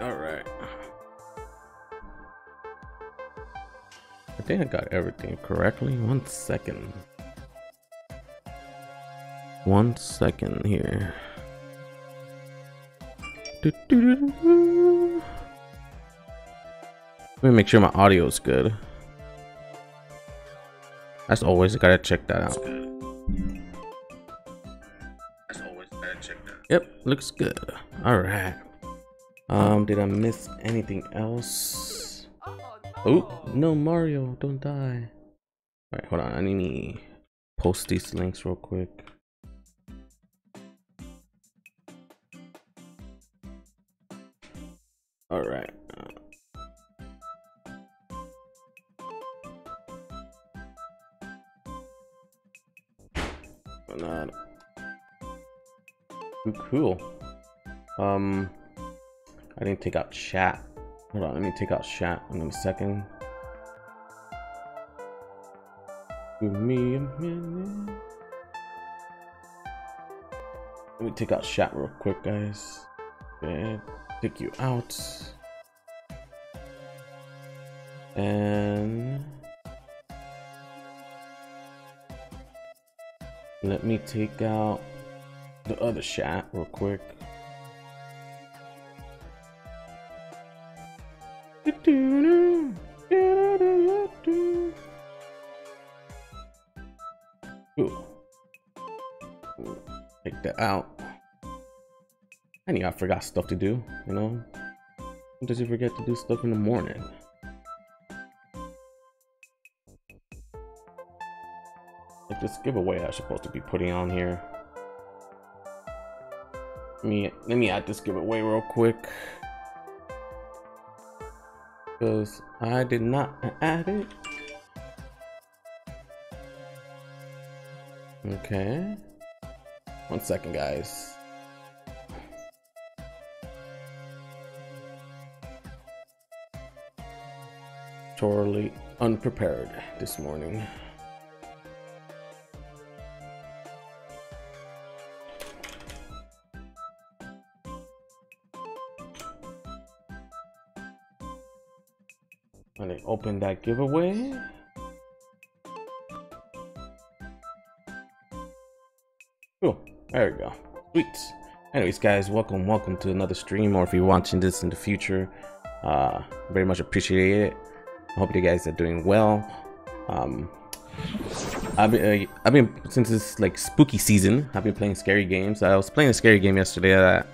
All right. I think I got everything correctly. One second. One second here. Do, do, do. Let me make sure my audio is good. As always, I gotta check that out. Always, check that. Yep, looks good. All right. Um, did I miss anything else? Oh no, Mario, don't die. All right, hold on. I need to post these links real quick. All right. Not cool. Um, I didn't take out chat. Hold on, let me take out chat in a second. Give me a minute. Let me take out chat real quick, guys. Okay, take you out. And let me take out the other chat real quick. Ooh. Take that out. I knew I forgot stuff to do, you know? Sometimes you forget to do stuff in the morning. Like this giveaway I'm supposed to be putting on here. Let me, let me add this giveaway real quick. Because I did not add it. Okay. One second, guys. Totally unprepared this morning. Open that giveaway. Cool. There we go. Sweet. Anyways, guys, welcome, welcome to another stream. Or if you're watching this in the future, uh, very much appreciate it. I hope you guys are doing well. Um, I've been, uh, I've been since it's like spooky season. I've been playing scary games. I was playing a scary game yesterday. That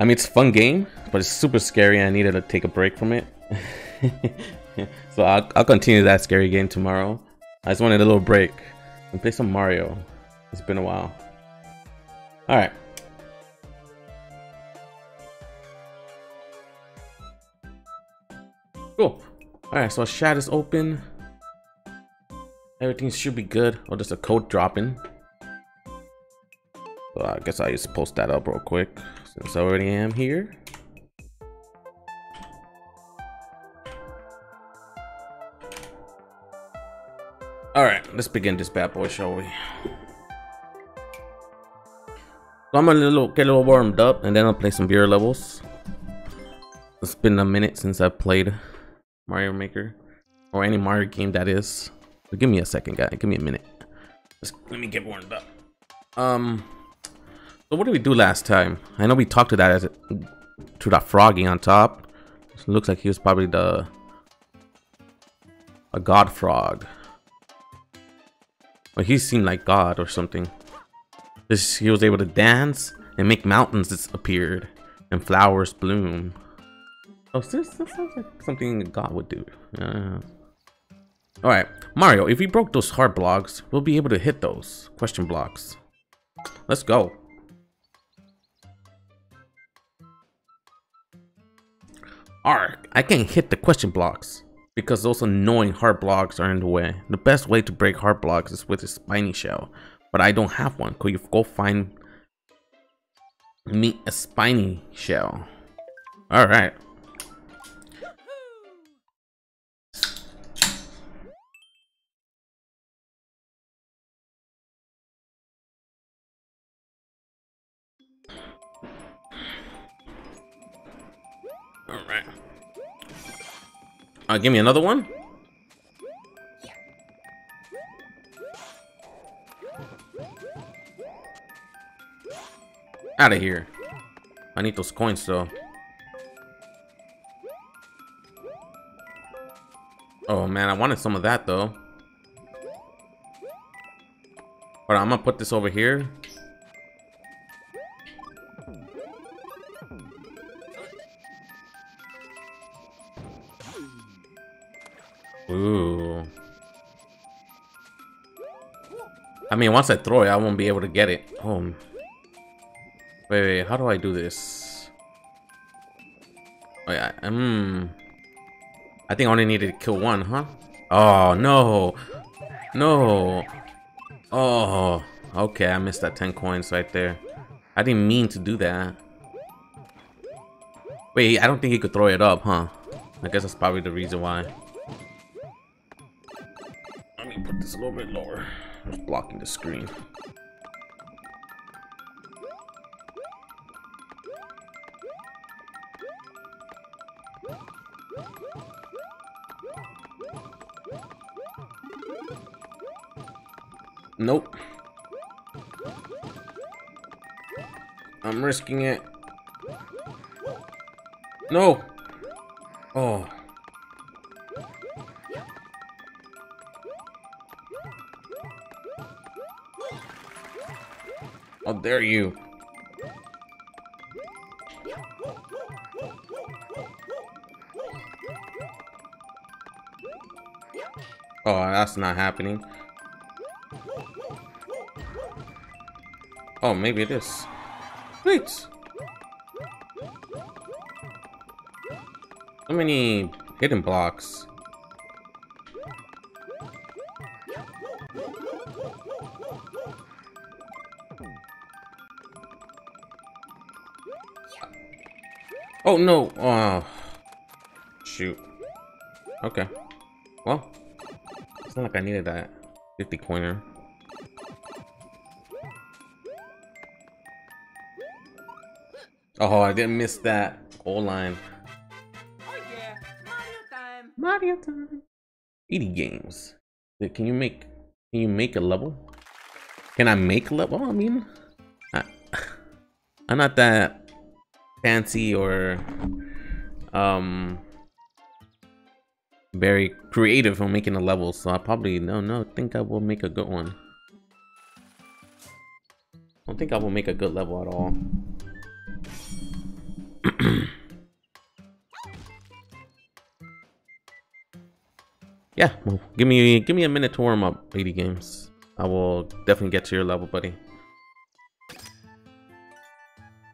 I mean, it's a fun game, but it's super scary. I needed to take a break from it. so I'll, I'll continue that scary game tomorrow. I just wanted a little break and play some Mario. It's been a while. All right. Cool. All right, so chat is open. Everything should be good. Oh, or just a code dropping. So I guess I just post that up real quick since I already am here. Let's begin this bad boy, shall we? So I'm gonna little, get a little warmed up, and then I'll play some beer levels. It's been a minute since I played Mario Maker, or any Mario game that is. Give me a second, guy. Give me a minute. Let's, let me get warmed up. Um, so what did we do last time? I know we talked to that as to that froggy on top. It looks like he was probably the a god frog. He seemed like God or something. This, he was able to dance and make mountains appeared and flowers bloom. Oh, this, this sounds like something God would do. Yeah. Alright, Mario, if we broke those hard blocks, we'll be able to hit those question blocks. Let's go. Ark, I can't hit the question blocks because those annoying hard blocks are in the way. The best way to break hard blocks is with a spiny shell, but I don't have one. Could you go find me a spiny shell? All right. Alright. Uh, give me another one. Out of here. I need those coins though. Oh man, I wanted some of that though. But I'm gonna put this over here. Mean, once I throw it, I won't be able to get it. Oh. Wait, wait, how do I do this? Oh yeah, um... I think I only needed to kill one, huh? Oh, no! No! Oh, okay, I missed that 10 coins right there. I didn't mean to do that. Wait, I don't think he could throw it up, huh? I guess that's probably the reason why. A little bit lower. It's blocking the screen. Nope. I'm risking it. No! You? Oh, that's not happening. Oh, maybe it is. Wait. So many hidden blocks. Oh no! Oh, shoot. Okay. Well, it's not like I needed that 50 coiner. Oh, I didn't miss that goal line. Oh yeah, Mario time. Mario time. 80 games. Can you make can you make a level? Can I make a level? I mean, I, I'm not that fancy or um very creative on making a level, so I probably no no think I will make a good one. I don't think I will make a good level at all. yeah, well, give me give me a minute to warm up, 80 games. I will definitely get to your level, buddy.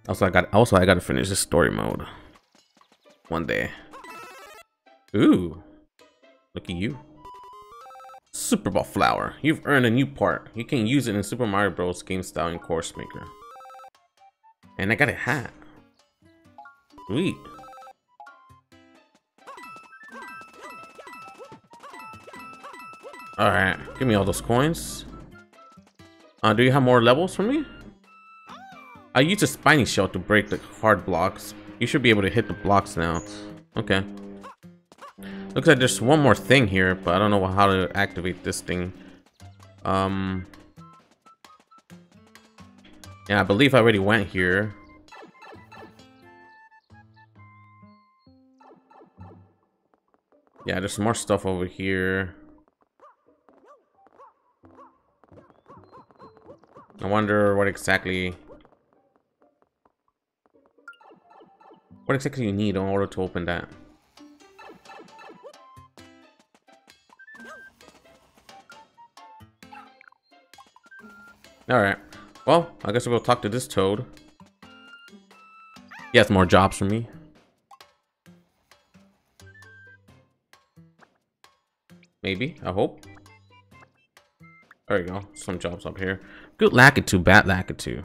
Also, I got also I got to finish this story mode one day. Ooh, look at you. Super Ball Flower. You've earned a new part. You can use it in Super Mario Bros. game style in Course Maker. And I got a hat. Sweet. Alright, give me all those coins. Uh, do you have more levels for me? I used a spiny shell to break the hard blocks. You should be able to hit the blocks now. Okay. Looks like there's one more thing here, but I don't know how to activate this thing. Um... Yeah, I believe I already went here. Yeah, there's more stuff over here. I wonder what exactly... What exactly you need in order to open that? Alright. Well, I guess we'll talk to this toad. He has more jobs for me. Maybe, I hope. There you go, some jobs up here. Good Lakitu, bad Lakitu.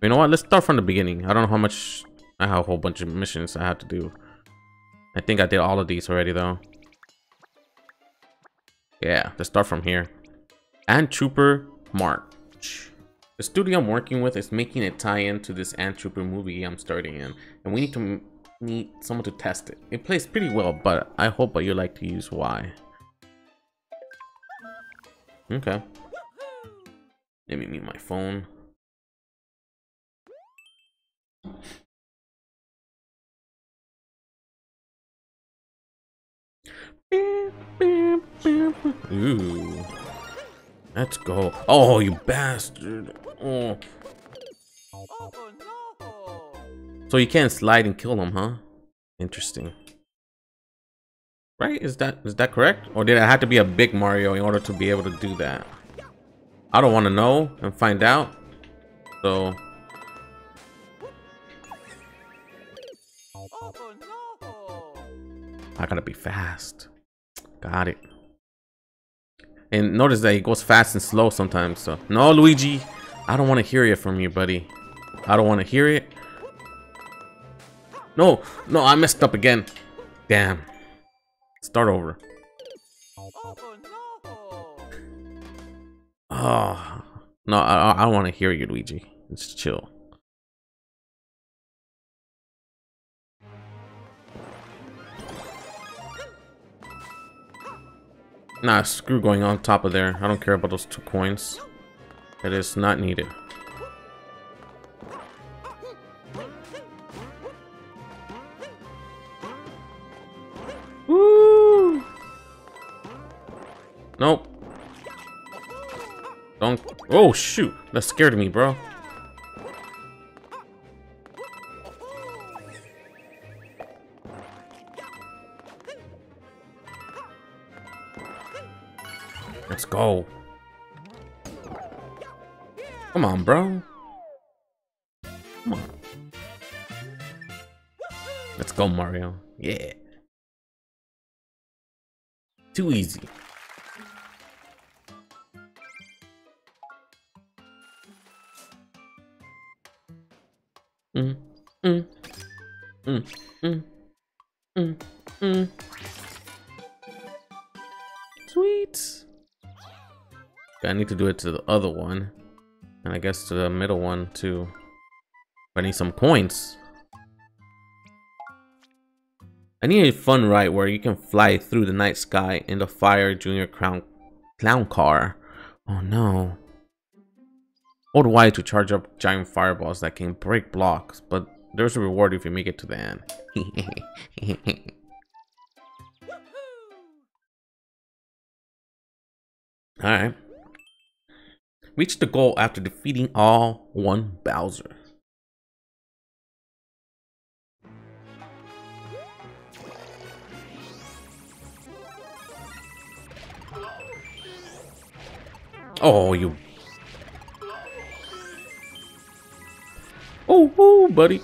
You know what, let's start from the beginning. I don't know how much, I have a whole bunch of missions I have to do. I think I did all of these already though. Yeah, let's start from here. Ant Trooper March. The studio I'm working with is making a tie-in to this Ant Trooper movie I'm starting in, and we need to need someone to test it. It plays pretty well, but I hope you like to use Y. Okay. Let me mute my phone. Ooh. Let's go. Oh, you bastard. Oh. So you can't slide and kill them, huh? Interesting. Right? Is that is that correct? Or did I have to be a big Mario in order to be able to do that? I don't want to know and find out. So I gotta be fast. Got it. And notice that he goes fast and slow sometimes. So no, Luigi, I don't want to hear it from you, buddy. I don't want to hear it. No, no, I messed up again. Damn. Start over. Oh, no, I, I don't want to hear you, Luigi. Just chill. Nah, screw going on top of there. I don't care about those two coins. It is not needed. Woo! Nope. Don't. Oh, shoot. That scared me, bro. Go. Come on, bro. Come on. Let's go, Mario. Yeah. Too easy. Mm, mm, mm, mm, mm, mm. Sweet. I need to do it to the other one. And I guess to the middle one too. I need some coins. I need a fun ride where you can fly through the night sky in the Fire Junior Crown Clown Car. Oh no. Hold Y to charge up giant fireballs that can break blocks, but there's a reward if you make it to the end. Alright. Reach the goal after defeating all one Bowser. Oh, you. Oh, oh, buddy.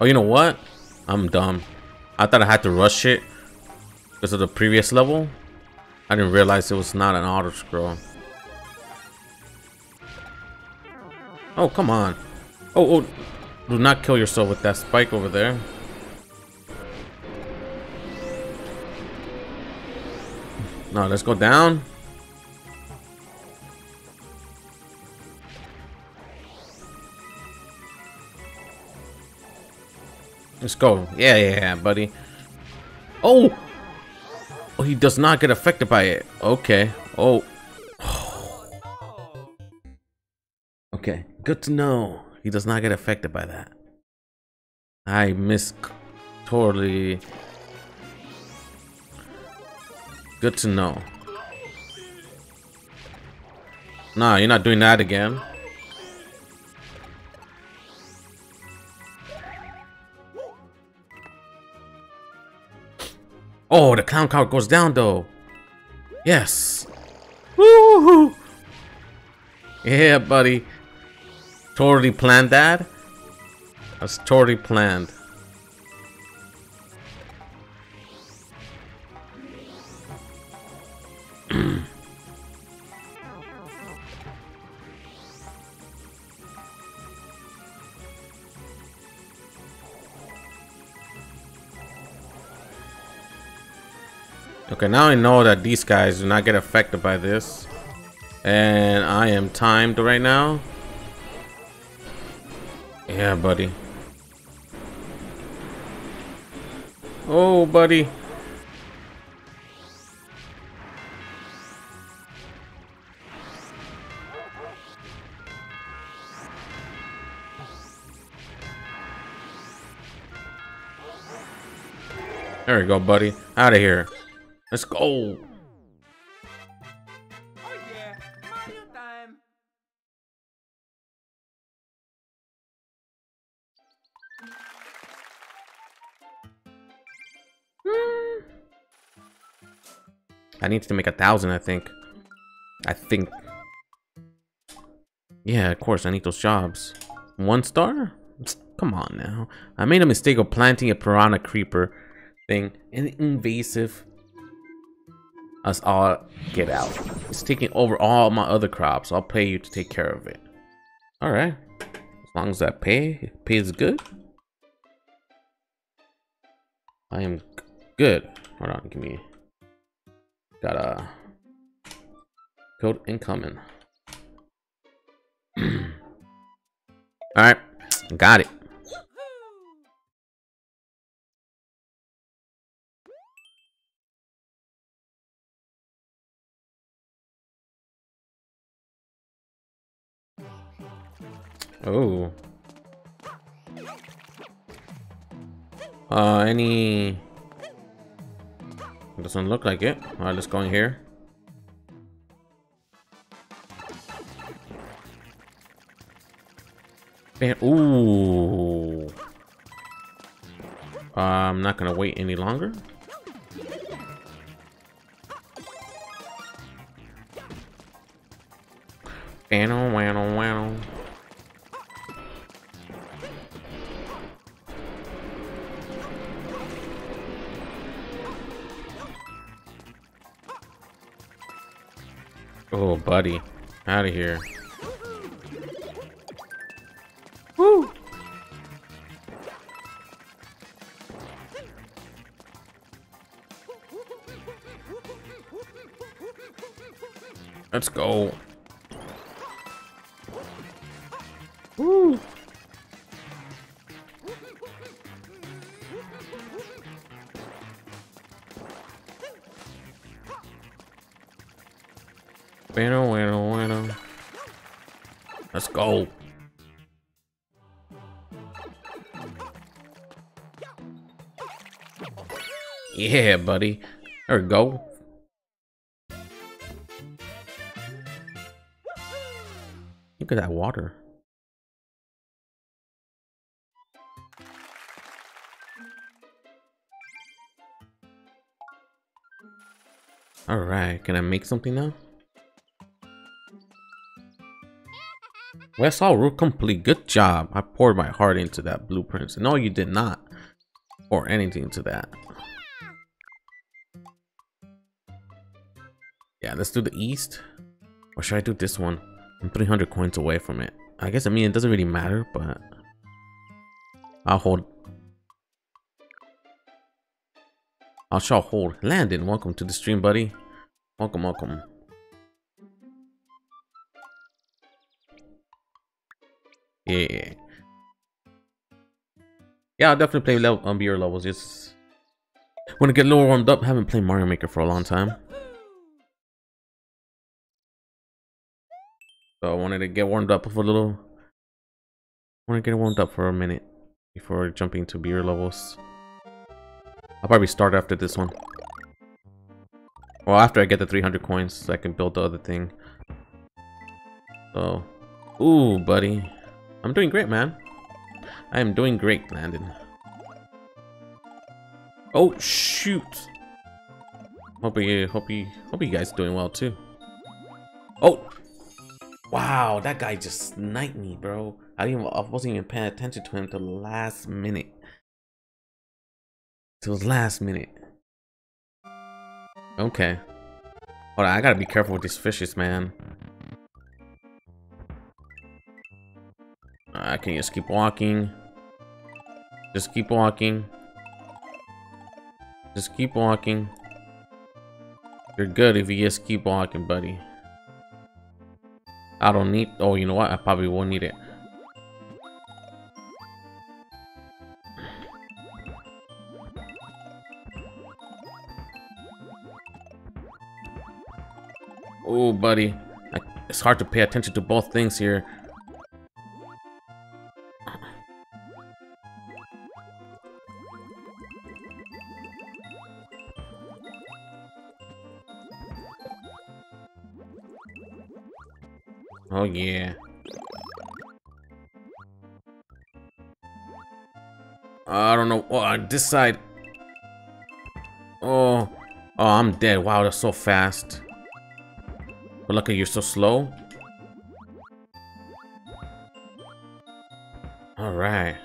Oh, you know what? I'm dumb. I thought I had to rush it because of the previous level. I didn't realize it was not an auto scroll. Oh, come on. Oh, oh. Do not kill yourself with that spike over there. No, let's go down. Let's go. Yeah, yeah, yeah, buddy. Oh! Oh, he does not get affected by it. Okay. Oh. Okay. Good to know. He does not get affected by that. I miss totally. Good to know. Nah, you're not doing that again. Oh, the clown car goes down though. Yes. Woohoo! Yeah, buddy. Totally planned that. That's totally planned. okay, now I know that these guys do not get affected by this. And I am timed right now. Yeah, buddy. Oh, buddy. There we go, buddy. Out of here. Let's go. I need to make a thousand, I think. I think. Yeah, of course, I need those jobs. One star? Come on now. I made a mistake of planting a piranha creeper thing. An invasive. Us all get out. It's taking over all my other crops. I'll pay you to take care of it. Alright. As long as that pay pays good. I am good. Hold on, give me got a code incoming. Alright, got it. Oh. Uh, any... Doesn't look like it. Alright, let's go in here. And, ooh. Uh, I'm not gonna wait any longer. Wano, wano, wano. Oh, buddy. Out of here. Woo! Let's go. Yeah, buddy. There we go. Look at that water. Alright, can I make something now? West all route complete. Good job. I poured my heart into that blueprint. No, you did not pour anything into that. Let's do the east. Or should I do this one? I'm 300 coins away from it. I guess, I mean, it doesn't really matter, but... I'll hold. I shall hold. Landon, welcome to the stream, buddy. Welcome, welcome. Yeah. Yeah, I'll definitely play level on um, beer levels. Just want to get a little warmed up. haven't played Mario Maker for a long time. So I wanted to get warmed up for a little. I want to get warmed up for a minute before jumping to beer levels. I'll probably start after this one. Well, after I get the 300 coins, so I can build the other thing. So, ooh, buddy. I'm doing great, man. I am doing great, Landon. Oh shoot! Hope you, hope you, hope you guys doing well too. Oh, wow! That guy just sniped me, bro. I didn't, I wasn't even paying attention to him till the last minute. Till the last minute. Okay. Hold on, I gotta be careful with these fishes, man. I can just keep walking. Just keep walking. Just keep walking. You're good if you just keep walking, buddy. I don't need... Oh, you know what? I probably won't need it. Oh, buddy. I, it's hard to pay attention to both things here. Yeah. I don't know. Oh, this side. Oh. Oh, I'm dead. Wow, that's so fast. But lucky you're so slow. Alright.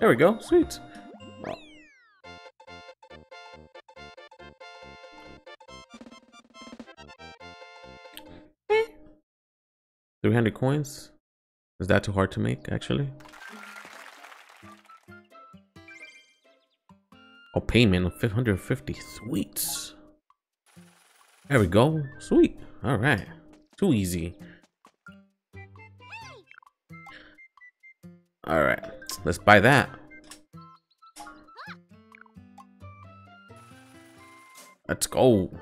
There we go. Sweet. 300 coins? Is that too hard to make, actually? Oh, payment of 550. Sweet. There we go. Sweet. All right. Too easy. All right. Let's buy that. Let's go.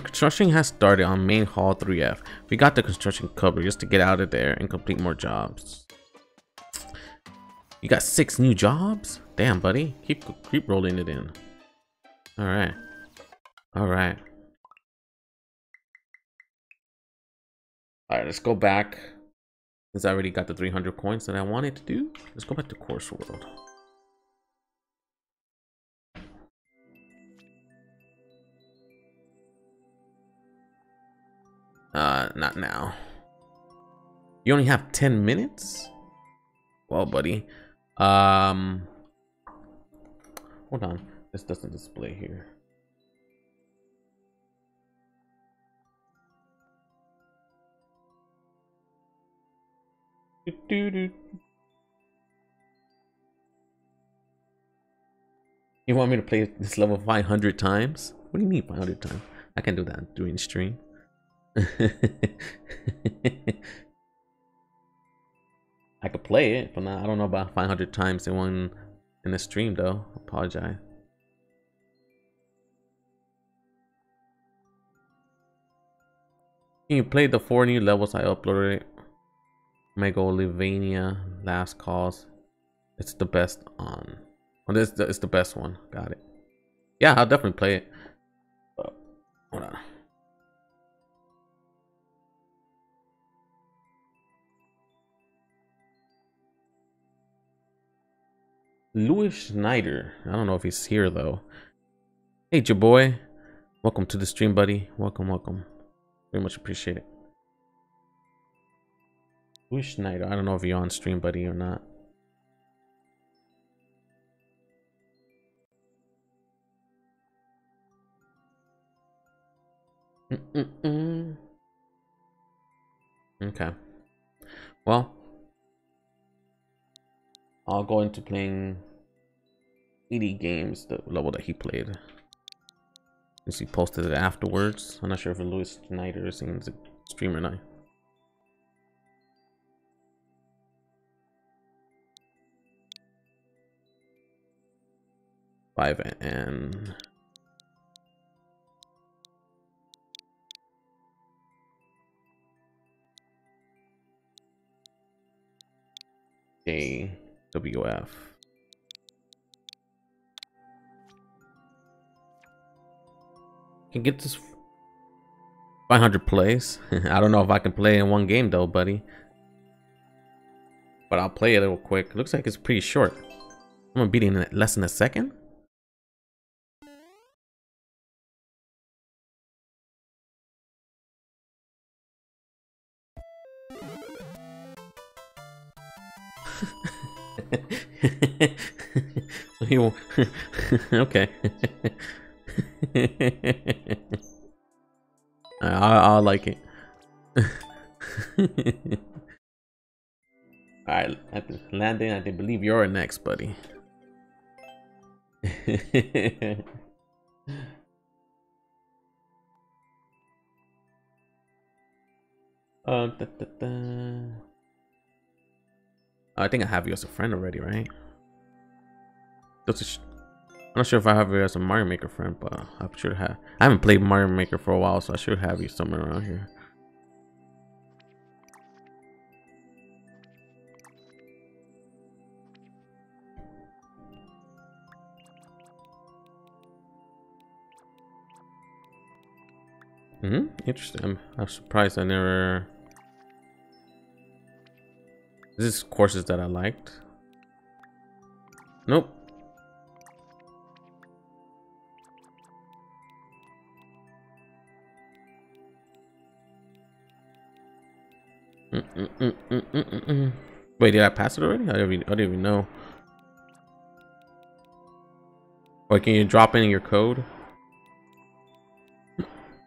Construction has started on main hall 3F. We got the construction covered just to get out of there and complete more jobs. You got six new jobs? Damn, buddy. Keep keep rolling it in. All right. All right. All right, let's go back. Since I already got the 300 coins that I wanted to do, let's go back to Course World. Uh, not now. You only have 10 minutes? Well, buddy. Um, hold on. This doesn't display here. You want me to play this level 500 times? What do you mean 500 times? I can do that during stream. I could play it, but not, I don't know about 500 times in one in a stream though. Apologize. Can you play the four new levels I uploaded? Megalovania, Last Cause. It's the best on. Oh, this is the best one. Got it. Yeah, I'll definitely play it. Hold on. Louis Schneider. I don't know if he's here though. Hey, your boy. Welcome to the stream, buddy. Welcome, welcome. Very much appreciate it. Louis Schneider. I don't know if you're on stream, buddy, or not. Mm -mm -mm. Okay. Well, I'll go into playing 80 games, the level that he played. Since he posted it afterwards. I'm not sure if Louis Schneider is in the stream or not. Five and A WF. Can get this 500 plays. I don't know if I can play in one game though, buddy. But I'll play it real quick. Looks like it's pretty short. I'm gonna beat it in less than a second. you okay. I, I like it. Alright, Landon, I believe you're next, buddy. uh, da, da, da. I think I have you as a friend already, right? That's I'm not sure if I have you as a Mario Maker friend, but I should have. I haven't played Mario Maker for a while, so I should have you somewhere around here. Mm hmm. Interesting. I'm, I'm surprised I never. Is this courses that I liked? Nope. Mm -mm -mm Wait, did I pass it already? I don't even, I didn't even know. Or can you drop in your code?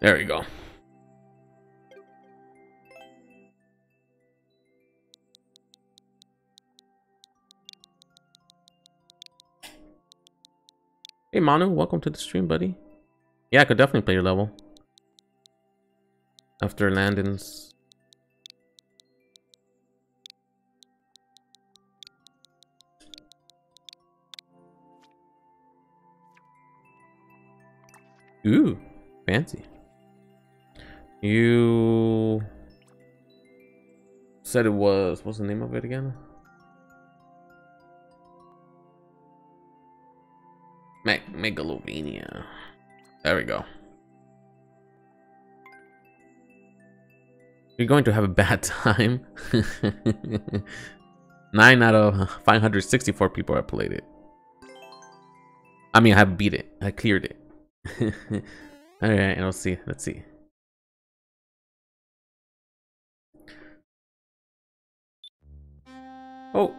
There we go. Hey Manu, welcome to the stream, buddy. Yeah, I could definitely play your level. After Landon's Ooh, fancy. You said it was, what's the name of it again? Meg Megalovania. There we go. You're going to have a bad time. 9 out of 564 people have played it. I mean, I have beat it. I cleared it. Alright, and let's see. Let's see. Oh.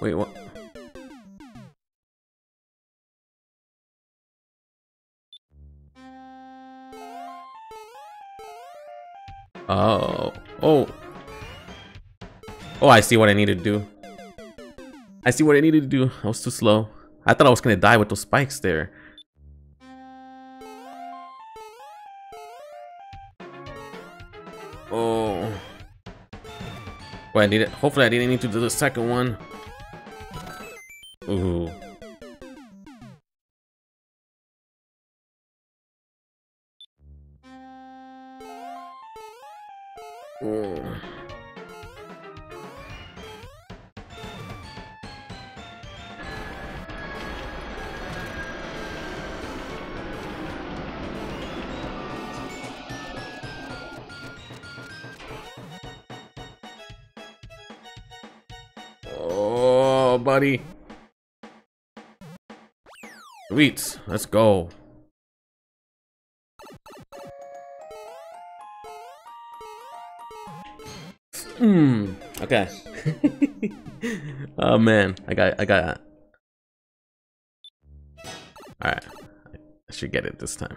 Wait, what? Oh. Oh. Oh, I see what I need to do. I see what I needed to do. I was too slow. I thought I was gonna die with those spikes there. Oh. Well, I need it. Hopefully I didn't need to do the second one. Buddy. Sweet. Let's go. Hmm. Okay. oh man, I got I got Alright. I should get it this time.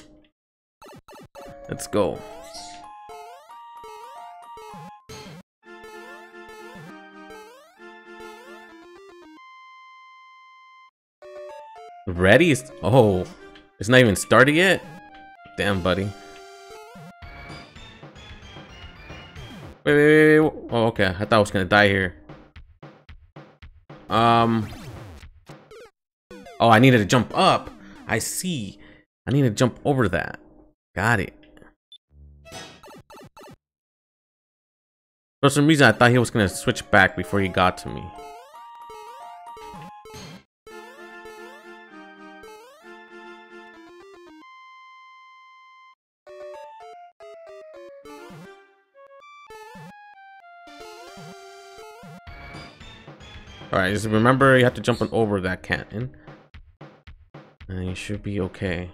Let's go. Ready? Oh, it's not even started yet? Damn, buddy. Wait, wait, wait, wait. Oh, okay. I thought I was gonna die here. Um. Oh, I needed to jump up. I see. I need to jump over that. Got it. For some reason, I thought he was gonna switch back before he got to me. Alright, just remember you have to jump on over that cannon. And you should be okay.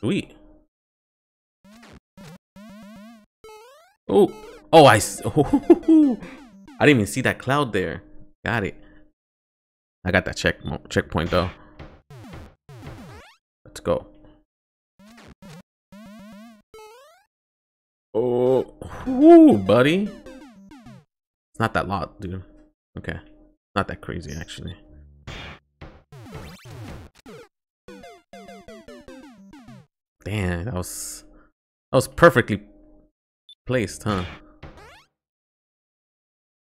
Sweet. Oh, oh, I, I didn't even see that cloud there. Got it. I got that check checkpoint though. Oh, whoo, buddy. It's not that lot, dude. Okay. Not that crazy, actually. Damn, that was that was perfectly placed, huh?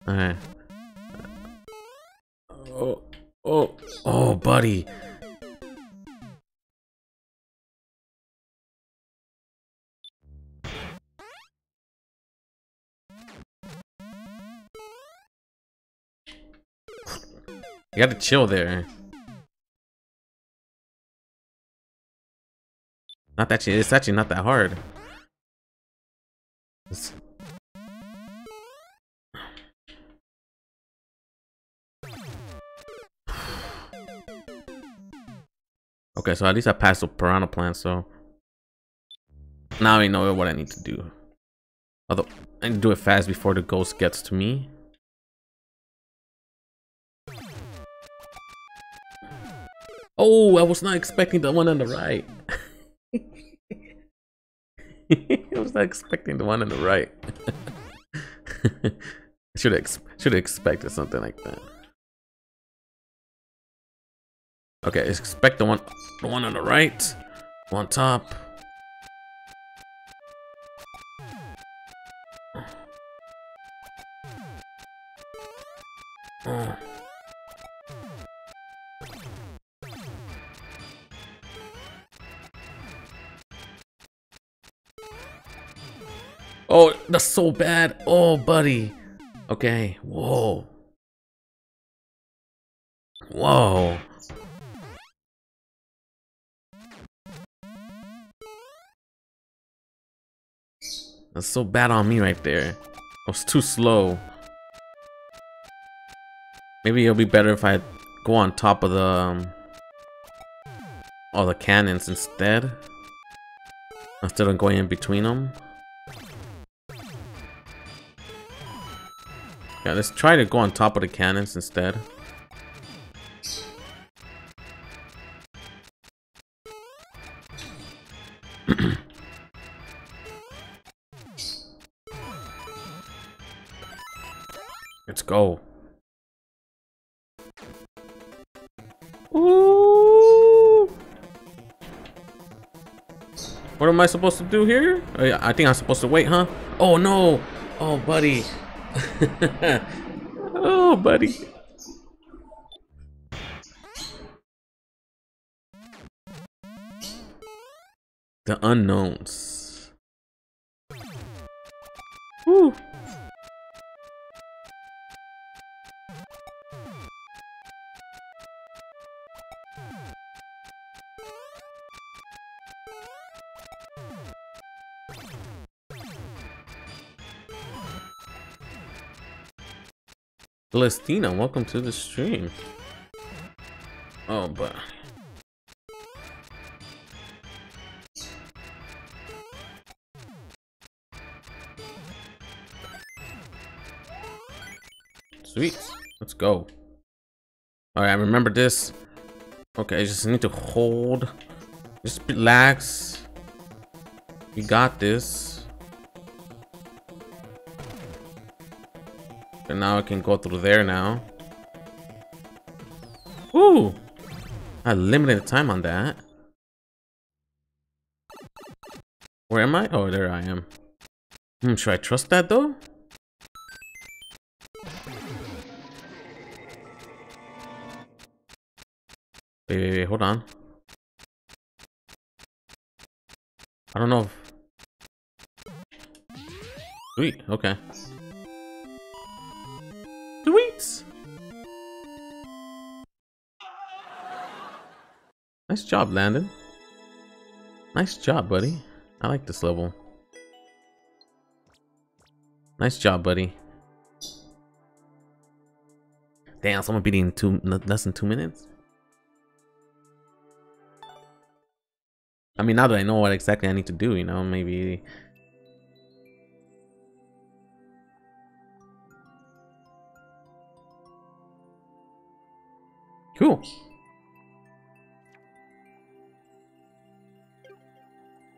Alright. Oh, oh, oh, buddy. You gotta chill there. Not that it's actually not that hard. It's... Okay, so at least I passed the piranha plant, so now I know what I need to do. Although I need to do it fast before the ghost gets to me. Oh, I was not expecting the one on the right. I was not expecting the one on the right. should have should expected something like that. Okay, expect the one the one on the right, one top. Oh, that's so bad. Oh, buddy. Okay. Whoa. Whoa. That's so bad on me right there. I was too slow. Maybe it'll be better if I go on top of the um, all the cannons instead. Instead of going in between them. Yeah, let's try to go on top of the cannons instead. Let's go. What am I supposed to do here? Oh, I think I'm supposed to wait, huh? Oh no! Oh, buddy. oh, buddy. The unknowns. Celestina, welcome to the stream. Oh, but. Sweet. Let's go. Alright, I remember this. Okay, I just need to hold. Just relax. You got this. And now I can go through there now. Ooh! I limited time on that. Where am I? Oh, there I am. Hmm, should I trust that though? Wait, wait, wait, hold on. I don't know if... Sweet, okay. Nice job, Landon. Nice job, buddy. I like this level. Nice job, buddy. Damn, someone beat beating two less than two minutes. I mean, now that I know what exactly I need to do, you know, maybe. Cool.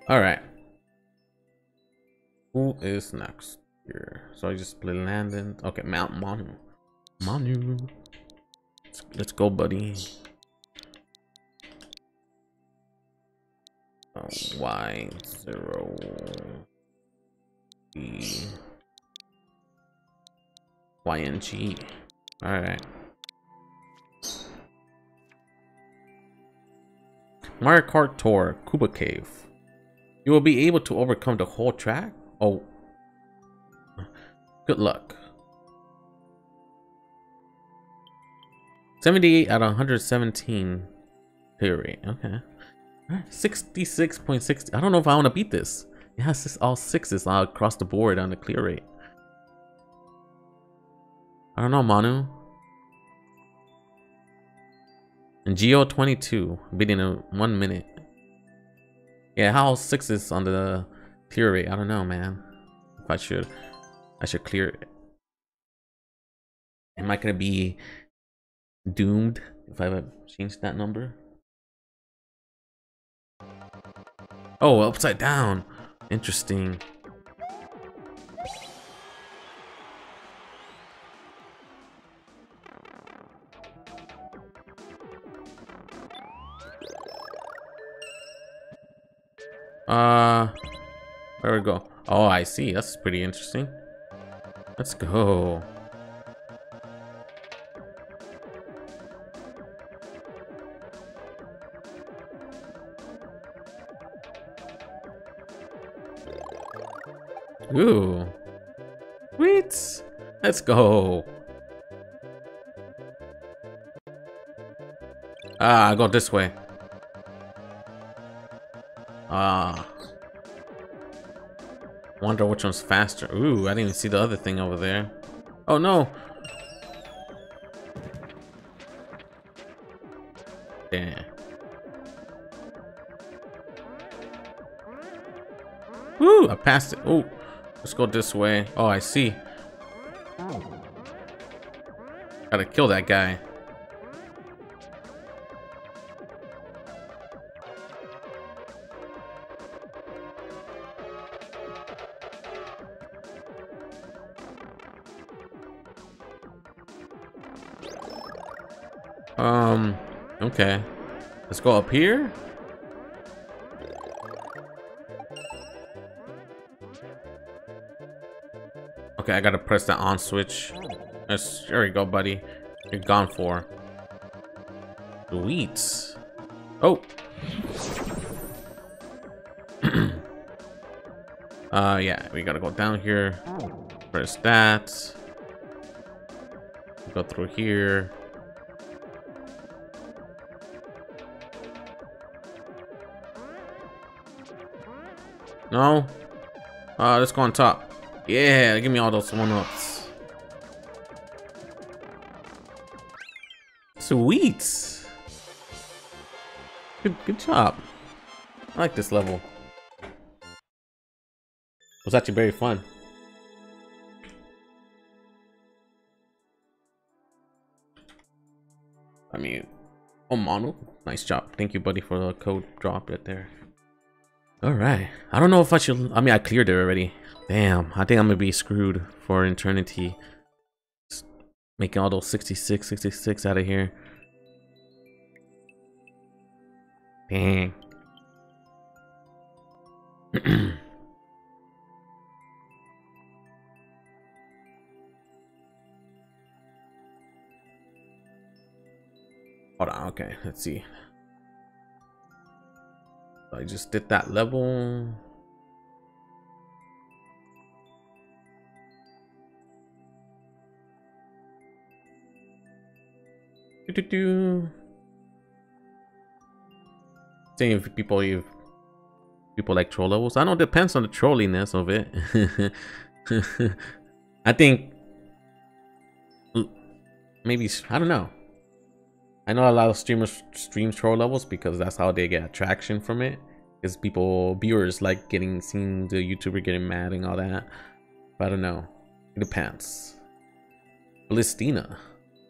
All right. Who is next here? So I just play Landon. Okay, Mount Manu. Manu. Let's, let's go, buddy. uh, Y zero E Y N G. All right. Mario Kart Tour Koopa Cave. You will be able to overcome the whole track. Oh, good luck. 78 out of 117 theory. Okay. 66.60. I don't know if I want to beat this. It has all sixes across the board on the clear rate. I don't know, Manu. Geo 22 beating in one minute. Yeah, how sixes on the clear rate? I don't know, man. If I should, I should clear it. Am I gonna be doomed if I change that number? Oh, upside down. Interesting. Uh, where we go? Oh, I see. That's pretty interesting. Let's go. Ooh. Sweet. Let's go. Ah, I go this way. Ah. Wonder which one's faster. Ooh, I didn't even see the other thing over there. Oh no. Damn. Woo, I passed it. Oh. Let's go this way. Oh, I see. Gotta kill that guy. Um, okay. Let's go up here. Okay, I gotta press that on switch. Yes, there we go, buddy. You're gone for. Sweet. Oh. uh, yeah, we gotta go down here. Press that. Go through here. No? Uh, let's go on top. Yeah, give me all those one-ups. Sweet. Good, good job. I like this level. It was actually very fun. I mean, oh, Mono, nice job. Thank you, buddy, for the code drop right there. All right. I don't know if I should. I mean, I cleared it already. Damn, I think I'm gonna be screwed for eternity. Just making all those 66, 66 out of here. Dang. Hold on, okay, let's see. I just did that level. Do, do, do. Seeing if people you people like troll levels. I know it depends on the trolliness of it. I think maybe I don't know. I know a lot of streamers stream troll levels because that's how they get attraction from it. Because people viewers like getting seeing the YouTuber getting mad and all that. But I don't know. It depends. Ballistina.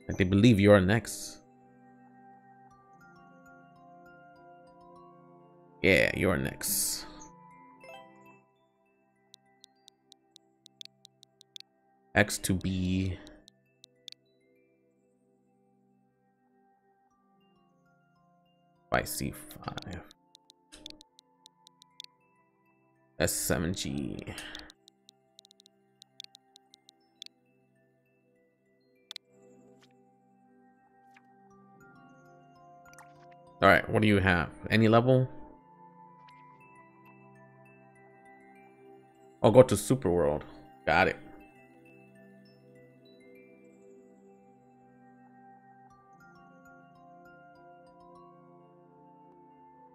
Like they believe you're next. Yeah, you're next. X to B. By C5. S7G. All right, what do you have? Any level? I'll go to Super World. Got it.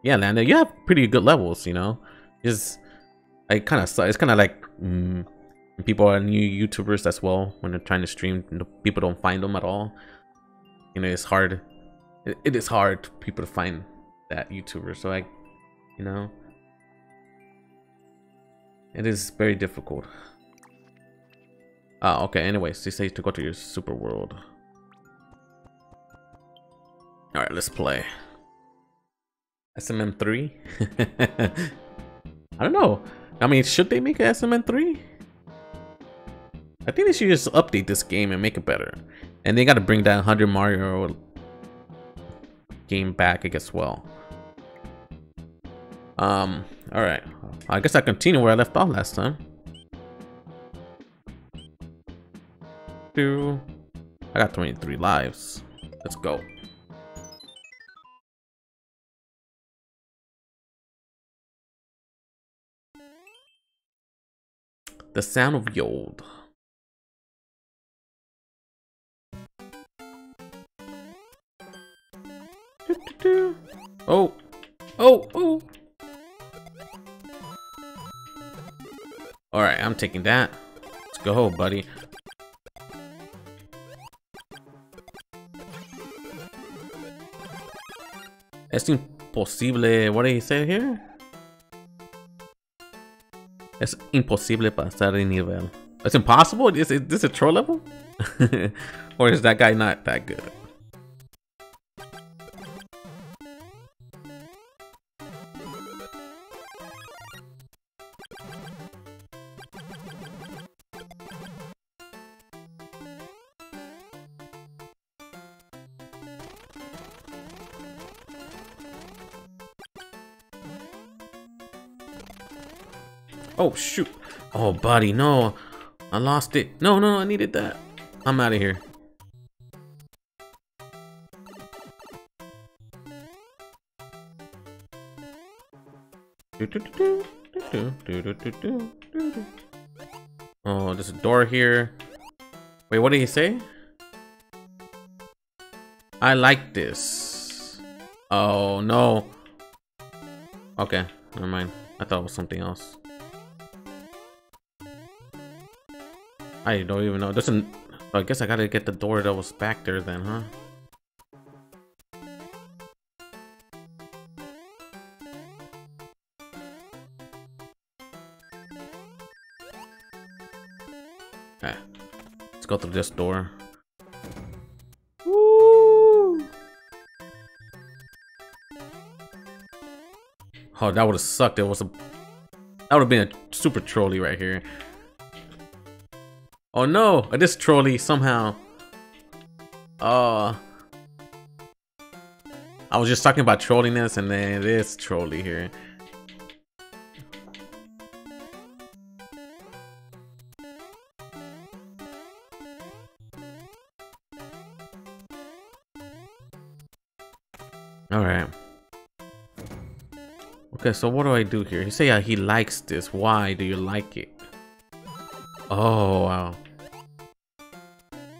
Yeah, Lando, you have pretty good levels, you know. Just, I kind of, it's kind of like mm, people are new YouTubers as well when they're trying to stream. People don't find them at all. You know, it's hard. it, it is hard people to find that YouTuber. So I, you know, it is very difficult. Ah, okay. Anyways, they say to go to your super world. All right, let's play. SMM3? I don't know. I mean, should they make a SMM3? I think they should just update this game and make it better. And they got to bring that 100 Mario game back, I guess, well. Um, alright. I guess I continue where I left off last time. Two. I got 23 lives. Let's go. The sound of Yold. Oh, oh, oh. All right, I'm taking that. Let's go, buddy. Es imposible. What did he say here? Es imposible pasar de nivel. It's impossible? Is, is this a troll level? or is that guy not that good? Oh, shoot. Oh, buddy, no. I lost it. No, no, I needed that. I'm out of here. Oh, there's a door here. Wait, what did he say? I like this. Oh, no. Okay, never mind. I thought it was something else. I don't even know. It doesn't. I guess I gotta get the door that was back there then, huh? Okay. Let's go through this door. Woo! Oh, that would have sucked. It was a. That would have been a super trolley right here. Oh no, this trolley somehow. Oh. I was just talking about trolliness and then it is trolley here. Alright. Okay, so what do I do here? He say uh, he likes this. Why do you like it? Oh, wow.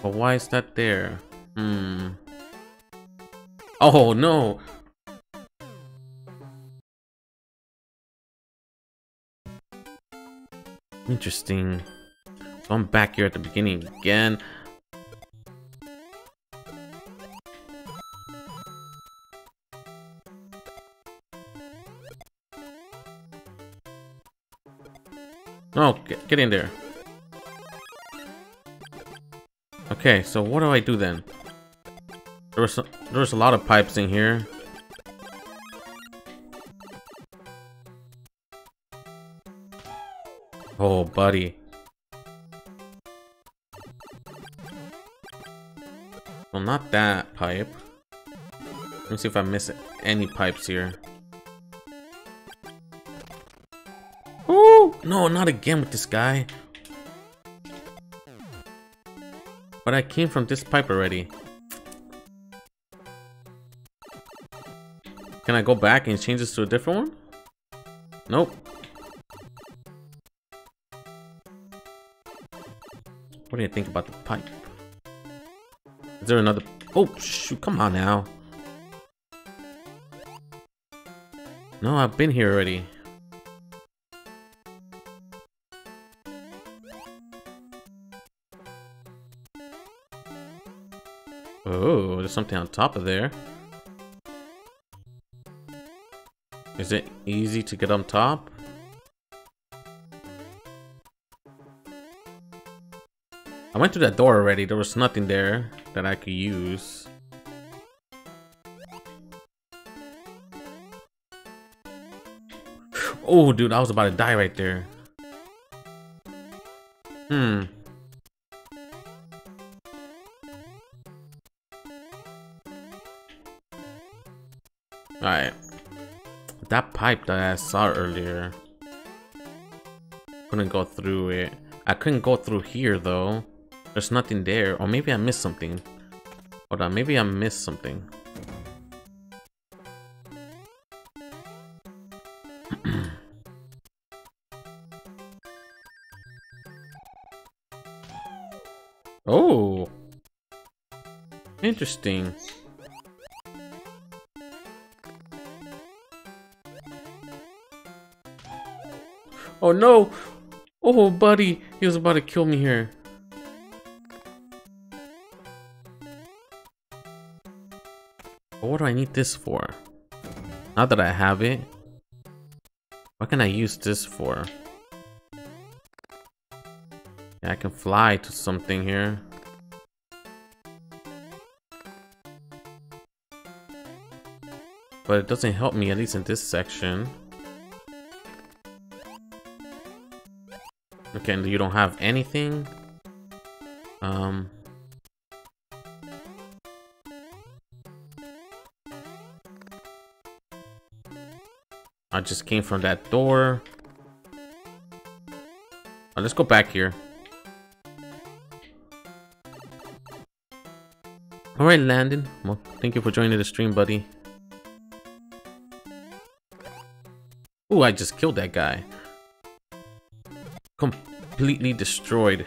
But why is that there? Hmm. Oh, no! Interesting. So I'm back here at the beginning again. Oh, get, get in there. Okay, so what do I do then? There's there's a lot of pipes in here. Oh, buddy. Well, not that pipe. Let me see if I miss any pipes here. Ooh! No, not again with this guy. But I came from this pipe already. Can I go back and change this to a different one? Nope. What do you think about the pipe? Is there another... Oh, shoot, come on now. No, I've been here already. Something on top of there. Is it easy to get on top? I went through that door already. There was nothing there that I could use. Oh, dude, I was about to die right there. Hmm. Alright. That pipe that I saw earlier. Couldn't go through it. I couldn't go through here though. There's nothing there. Or maybe I missed something. Hold on, maybe I missed something. oh! Interesting. Oh no! Oh buddy, he was about to kill me here. But what do I need this for? Now that I have it, what can I use this for? Yeah, I can fly to something here. But it doesn't help me, at least in this section. Okay, and you don't have anything. Um. I just came from that door. Oh, let's go back here. Alright, Landon. Well, thank you for joining the stream, buddy. Ooh, I just killed that guy completely destroyed.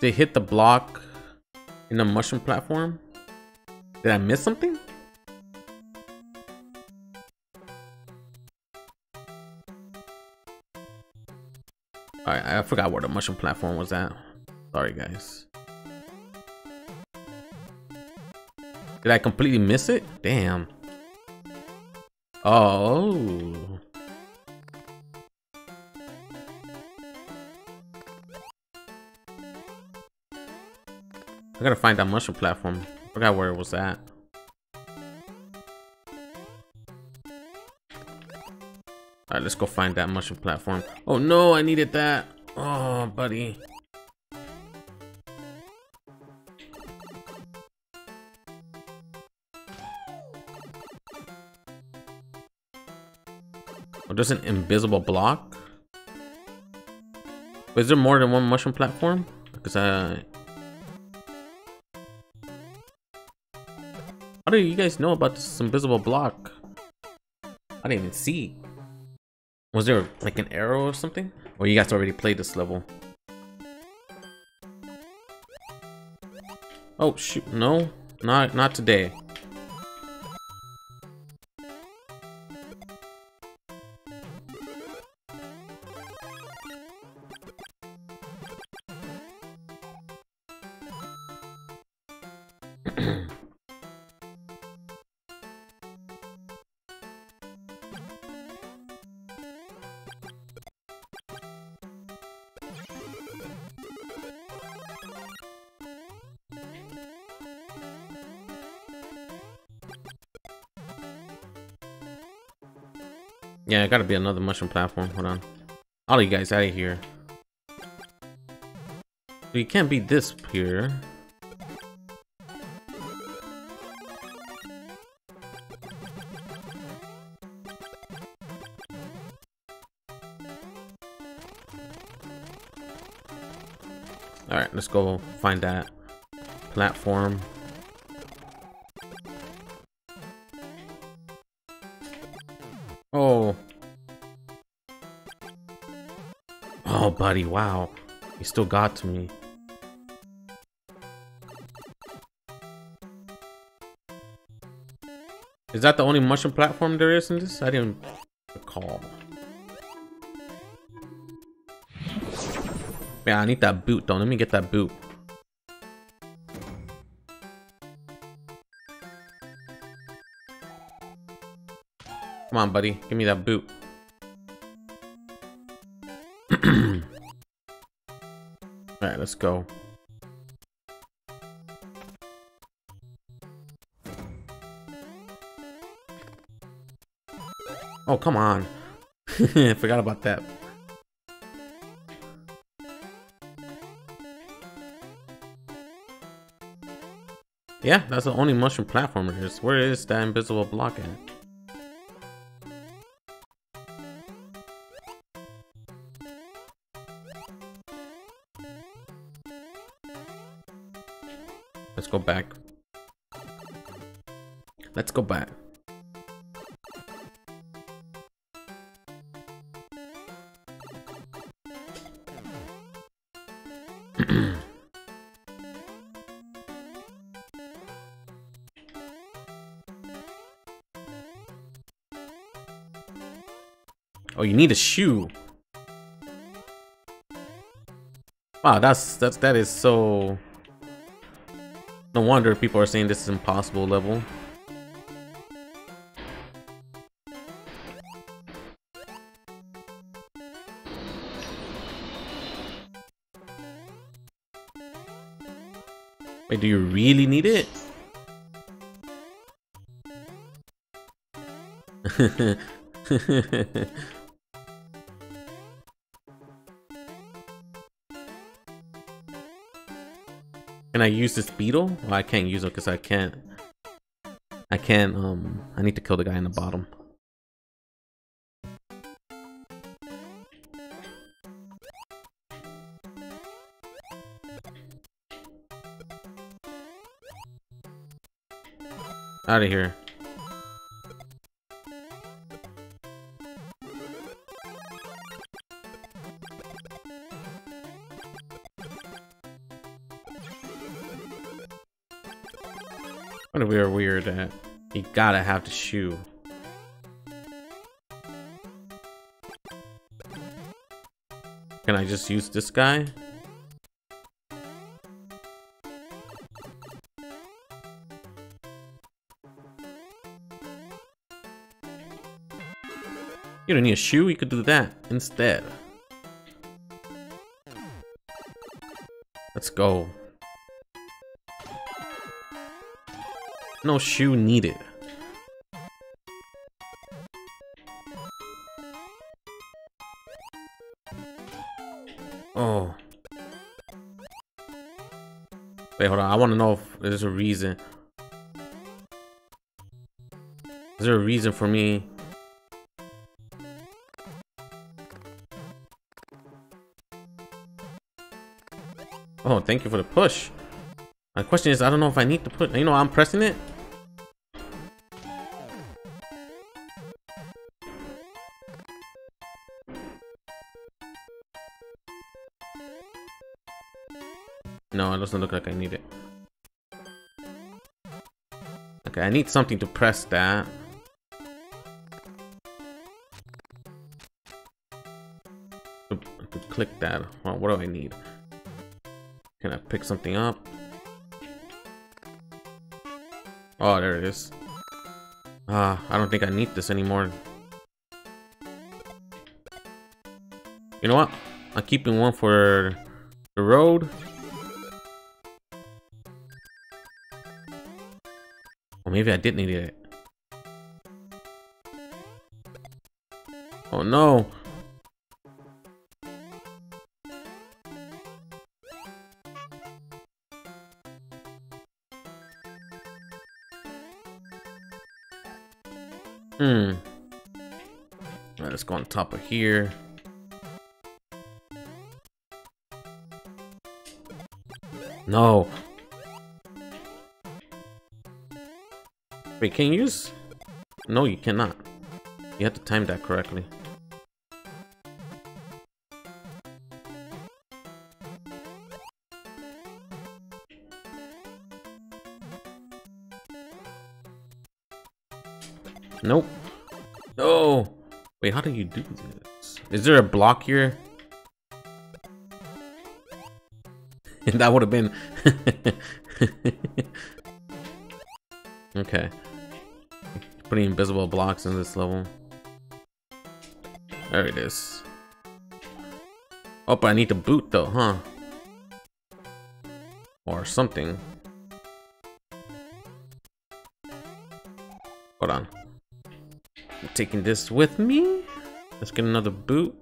They hit the block in the mushroom platform? Did I miss something? Alright, I forgot where the mushroom platform was at. Sorry, guys. Did I completely miss it? Damn. Oh. I gotta find that mushroom platform. Forgot where it was at. Alright, let's go find that mushroom platform. Oh no, I needed that. Oh, buddy. There's an invisible block. is there more than one mushroom platform? Because I... How do you guys know about this invisible block? I didn't even see. Was there like an arrow or something? Or you guys already played this level? Oh shoot, no. Not not today. I gotta be another mushroom platform. Hold on. All you guys out of here. You can't beat this here. Alright, let's go find that platform. Buddy, wow. You still got to me. Is that the only mushroom platform there is in this? I didn't recall. Yeah, I need that boot though. Let me get that boot. Come on, buddy. Give me that boot. Let's go. Oh, come on. Forgot about that. Yeah, that's the only mushroom platformer is. Where is that invisible block at? Go back. Let's go back. oh, you need a shoe. Wow, that's that's that is so no wonder people are saying this is impossible level. Wait, do you really need it? Can I use this beetle? Well, I can't use it because I can't. I can't, um, I need to kill the guy in the bottom. Out of here. What a weird weird that you gotta have the shoe. Can I just use this guy? You don't need a shoe, you could do that instead. Let's go. No shoe needed. Oh. Wait, hold on. I want to know if there's a reason. Is there a reason for me Oh, thank you for the push. My question is, I don't know if I need to put, you know, I'm pressing it. Doesn't look like I need it. Okay, I need something to press that. Click that. Well, what do I need? Can I pick something up? Oh, there it is. Ah, uh, I don't think I need this anymore. You know what? I'm keeping one for the road. Or maybe I didn't need it. Oh no! Hmm. Let's go on top of here. No. Wait, can you use... No, you cannot. You have to time that correctly. Nope. No. Wait, how do you do this? Is there a block here? And that would have been... okay. Putting invisible blocks in this level. There it is. Oh, but I need to boot though, huh? Or something. Hold on. I'm taking this with me. Let's get another boot.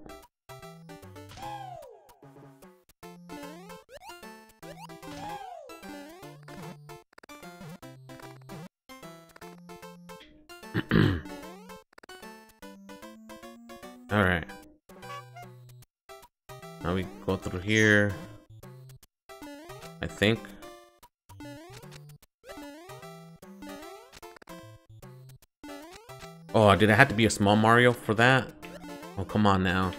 Here. I think. Oh, did it have to be a small Mario for that? Oh, come on now.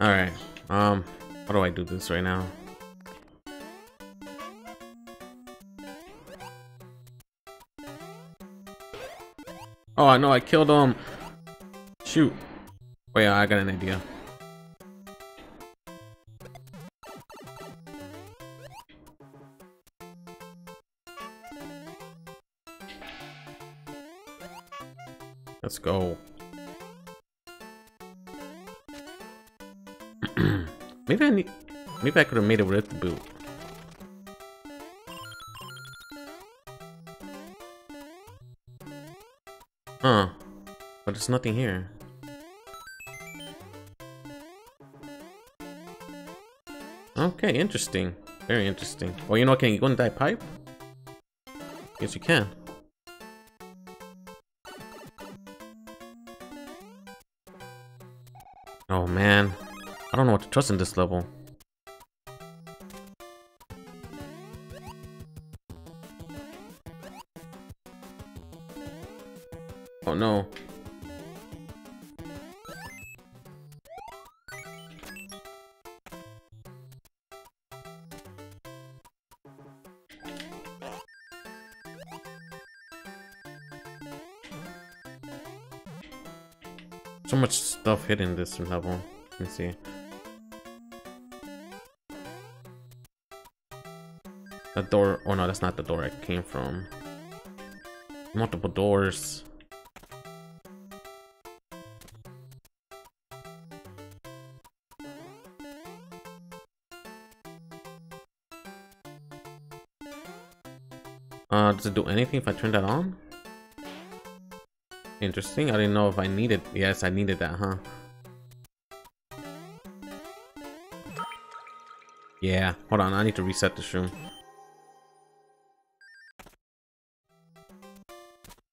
Alright. Um, how do I do this right now? Oh, I know I killed him. Shoot. Wait, I got an idea. Let's go. maybe I need. Maybe I could have made it with the boot. Huh. But there's nothing here. Okay, interesting. Very interesting. Well, you know, can you go in that pipe? Yes, you can. Oh man, I don't know what to trust in this level. In this level. Let me see. That door. Oh no, that's not the door I came from. Multiple doors. Uh, does it do anything if I turn that on? Interesting. I didn't know if I needed. Yes, I needed that, huh? Yeah. Hold on. I need to reset this room.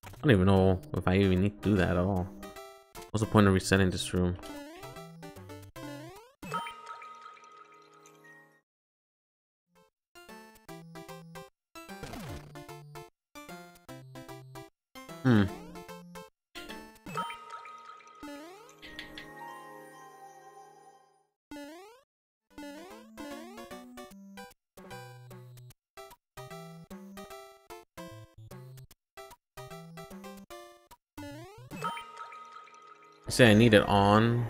I don't even know if I even need to do that at all. What's the point of resetting this room? Say I need it on.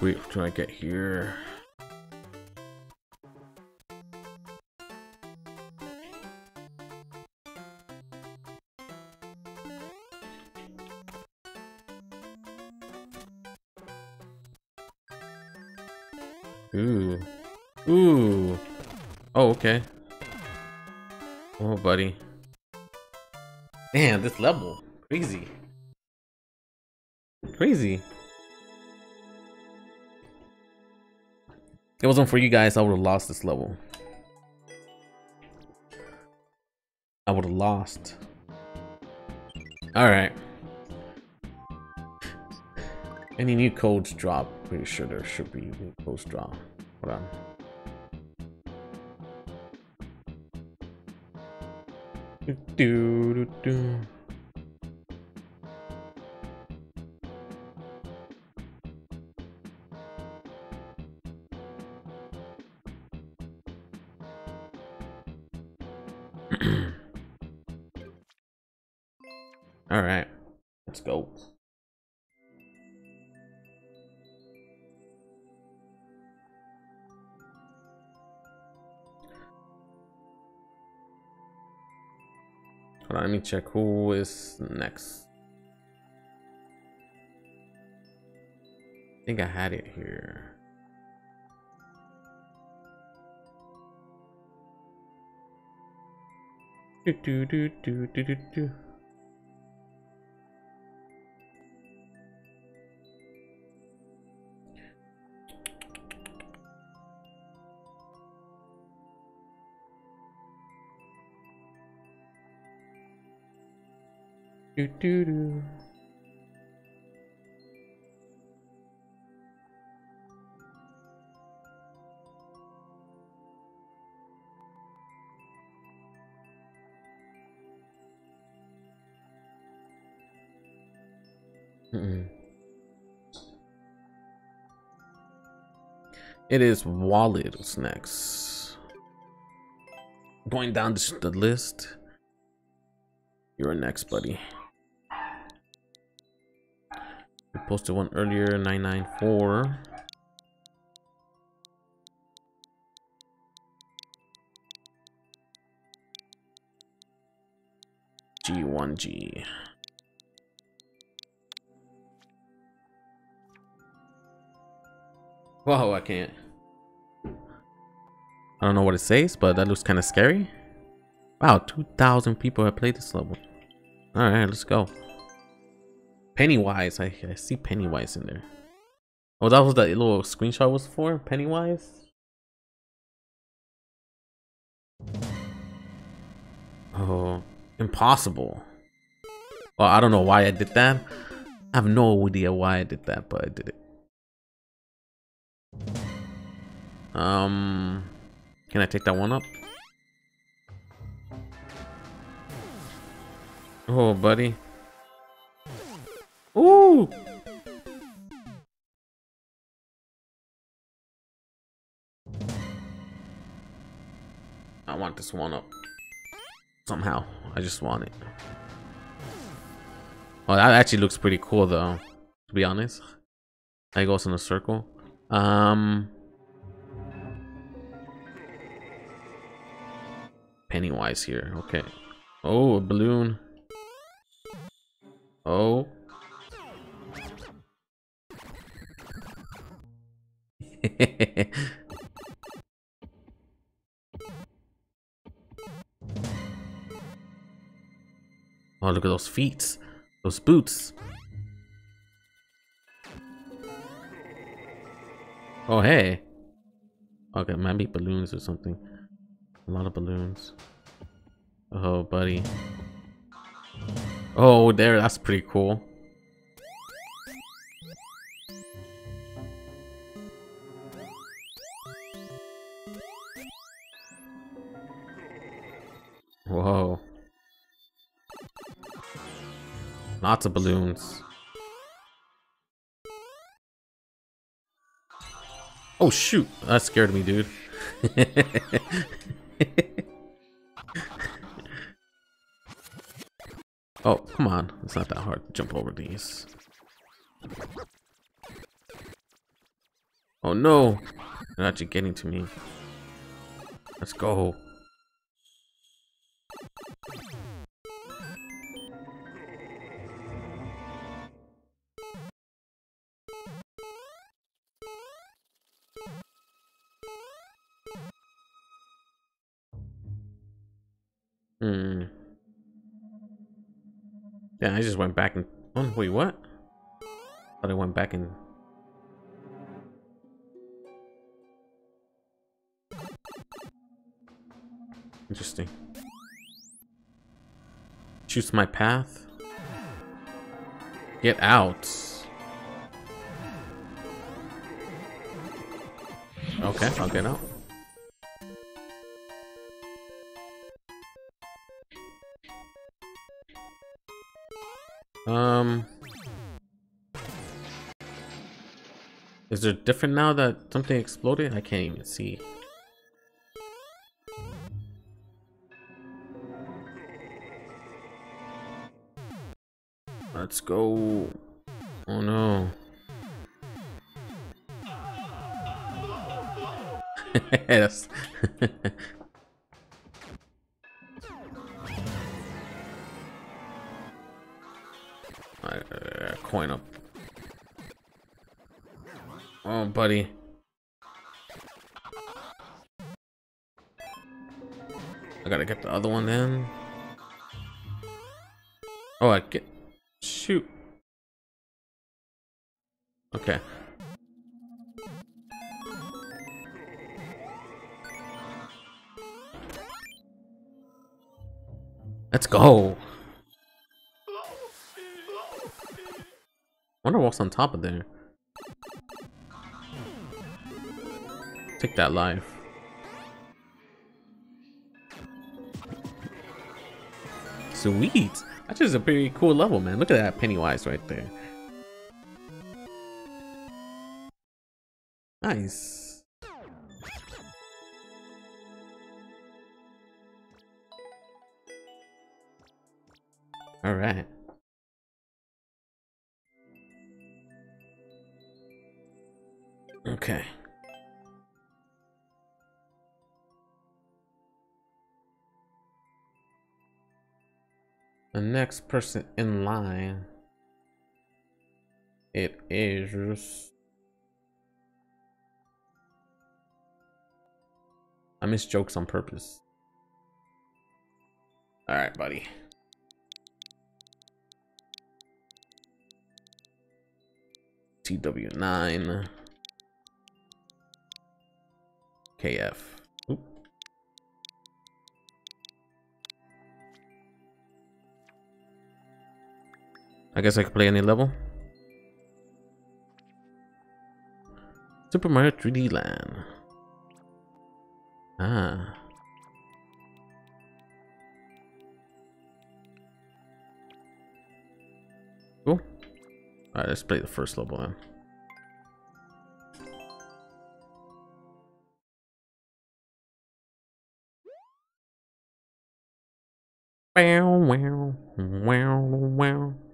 Wait till I get here. Ooh. Ooh. Oh, okay. Oh, buddy. Damn, this level. Crazy. It wasn't for you guys, I would have lost this level. I would have lost. Alright. Any new codes drop? Pretty sure there should be new codes drop. Hold on. Do, do, do. Check who is next. I think I had it here. Do do do do do do do. Do do do. It is Wallet next. Going down the list. You're next, buddy. Posted one earlier, 994. G1G. Whoa, I can't. I don't know what it says, but that looks kind of scary. Wow, 2,000 people have played this level. Alright, let's go. Pennywise. I, I see Pennywise in there. Oh, that was that little screenshot was for? Pennywise? Oh, impossible. Well, I don't know why I did that. I have no idea why I did that, but I did it. Um, can I take that one up? Oh, buddy. Ooh! I want this one up. Somehow. I just want it. Oh, that actually looks pretty cool though. To be honest. I goes in a circle. Um Pennywise here. Okay. Oh, a balloon. Oh. oh, look at those feet. Those boots. Oh, hey. Okay, maybe balloons or something. A lot of balloons. Oh, buddy. Oh, there, that's pretty cool. Whoa. Lots of balloons. Oh shoot, that scared me, dude. oh, come on. It's not that hard to jump over these. Oh no! They're actually getting to me. Let's go. Hmm. Yeah, I just went back and... Oh, wait, what? But I went back and... Interesting. Choose my path. Get out. Okay, I'll get out. Um... Is it different now that something exploded? I can't even see. Let's go. Oh no. yes. uh, coin up. Oh, buddy. I gotta get the other one then. Oh, I get. Shoot. Okay. Let's go. wonder what's on top of there. Take that life. Sweet. That's just a pretty cool level, man. Look at that Pennywise right there. Nice. All right. Okay. The next person in line. It is. I miss jokes on purpose. All right, buddy. TW9. KF. I guess I could play any level. Super Mario 3D Land. Ah. Cool. Alright, let's play the first level then. Wow, wow, wow, wow.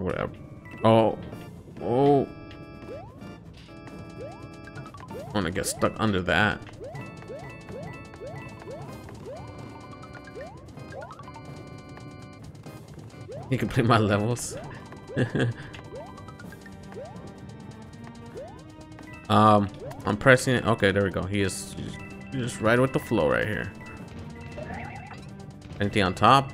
Whatever. Oh. Oh. I want to get stuck under that. You can play my levels. um, I'm pressing it. Okay, there we go. He is just right with the flow right here. Anything on top?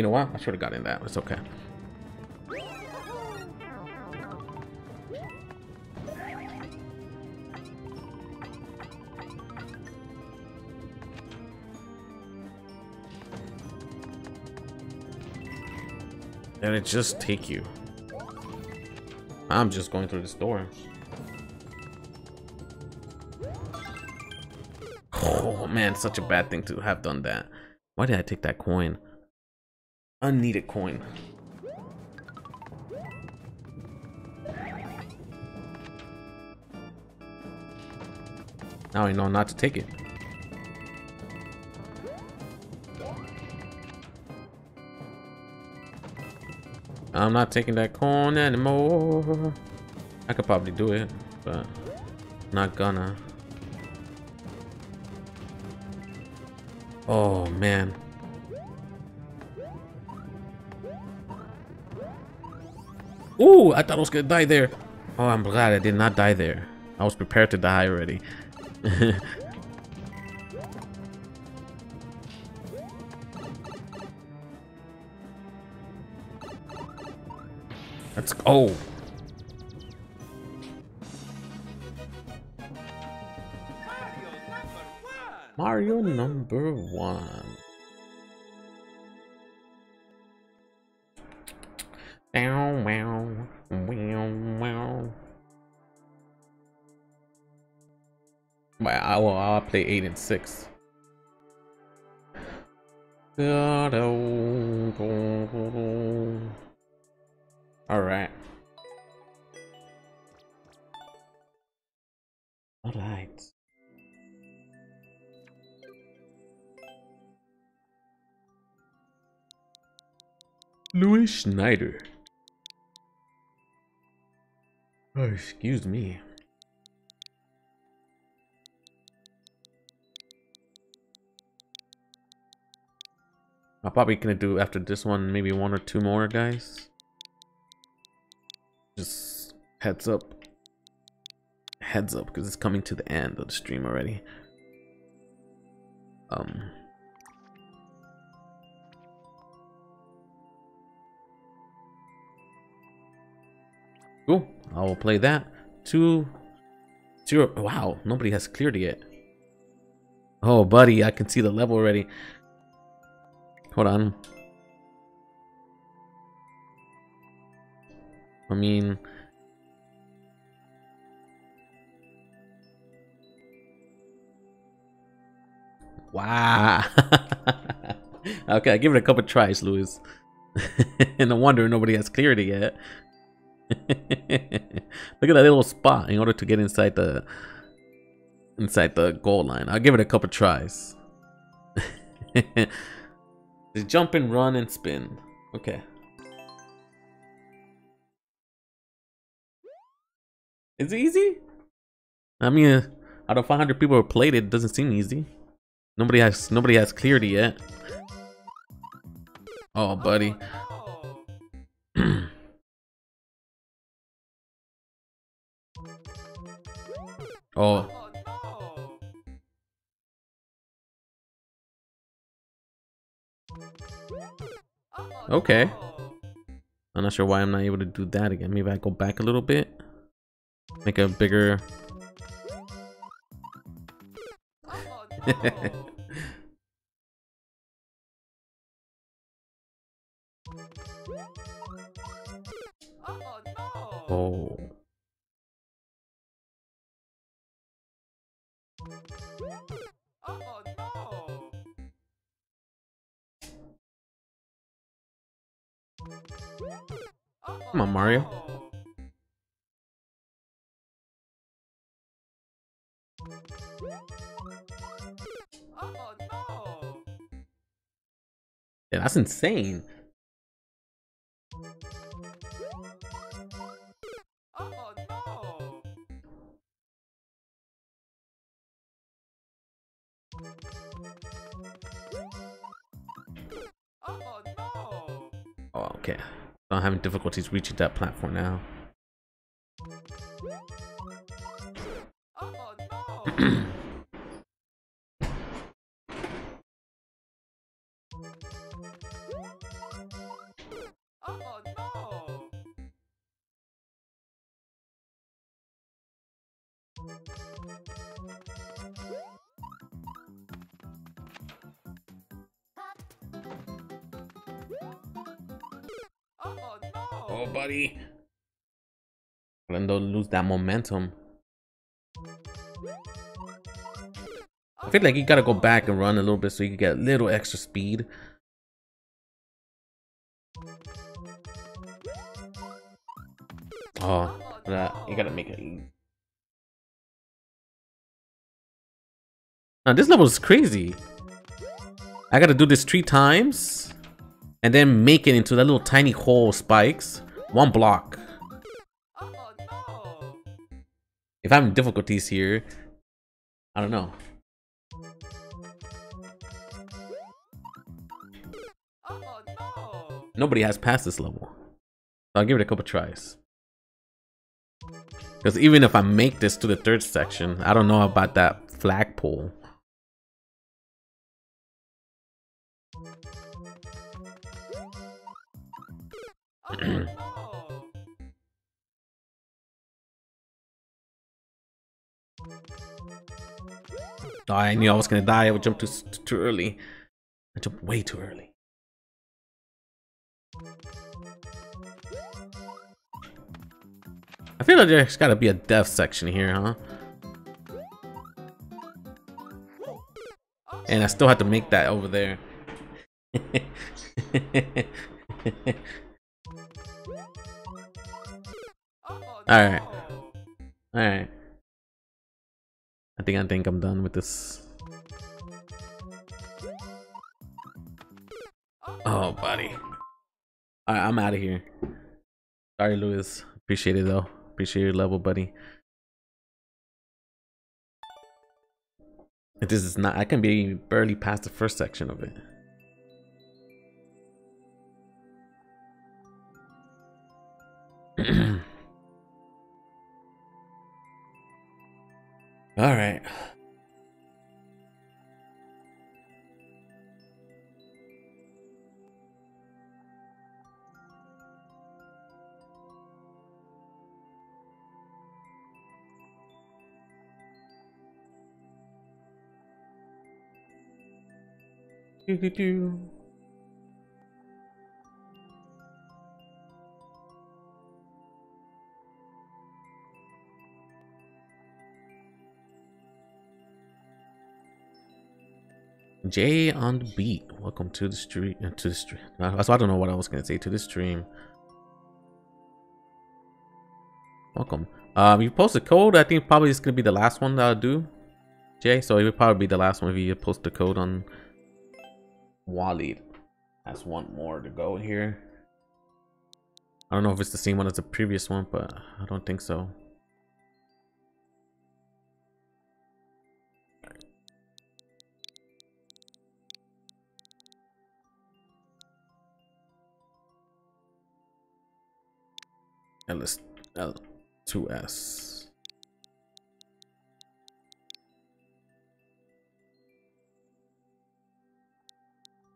You know what? I should have got in that. It's okay. And it just take you. I'm just going through this door. Oh man, such a bad thing to have done that. Why did I take that coin? Unneeded coin. Now I know not to take it. I'm not taking that coin anymore. I could probably do it, but not gonna. Oh, man. I thought I was gonna die there. Oh, I'm glad I did not die there. I was prepared to die already. Let's go. Mario play eight and six. All right. All right. Louis Schneider. Oh, excuse me. I'm probably gonna do after this one, maybe one or two more, guys. Just heads up. Heads up, because it's coming to the end of the stream already. Um. Cool. I will play that. Two. Zero. Wow, nobody has cleared it yet. Oh, buddy, I can see the level already. Hold on. I mean... Wow. okay, give it a couple tries, Louis. and no wonder nobody has cleared it yet. Look at that little spot in order to get inside the inside the goal line. I'll give it a couple tries. Just jump and run and spin. Okay. Is it easy? I mean, out of 500 people who played it, it doesn't seem easy. Nobody has nobody has cleared it yet. Oh, buddy. oh. Okay. I'm not sure why I'm not able to do that again. Maybe I go back a little bit. Make a bigger... oh. Come on, Mario. Yeah, that's insane. Having difficulties reaching that platform now. Oh, momentum. I feel like you gotta go back and run a little bit so you can get a little extra speed. Oh, that you gotta make it. Now this level is crazy. I gotta do this three times and then make it into that little tiny hole spikes. One block. If I'm difficulties here, I don't know. Oh, no. Nobody has passed this level. I'll give it a couple tries. Because even if I make this to the third section, I don't know about that flagpole. I knew I was gonna die. I would jump too too early. I jumped way too early. I feel like there's gotta be a death section here, huh? And I still have to make that over there. Alright. Alright. I think I think I'm done with this. Oh, buddy. Alright, I'm out of here. Sorry, Lewis. Appreciate it though. Appreciate your level, buddy. This is not. I can be barely past the first section of it. All right. Do do do. Jay on the beat. Welcome to the street. Uh, to the stream. Uh, so I don't know what I was gonna say to the stream. Welcome. Um, you post a code. I think probably it's gonna be the last one that I'll do, Jay. So it would probably be the last one if you post the code on Wally. That's one more to go here. I don't know if it's the same one as the previous one, but I don't think so. LS uh, L2S.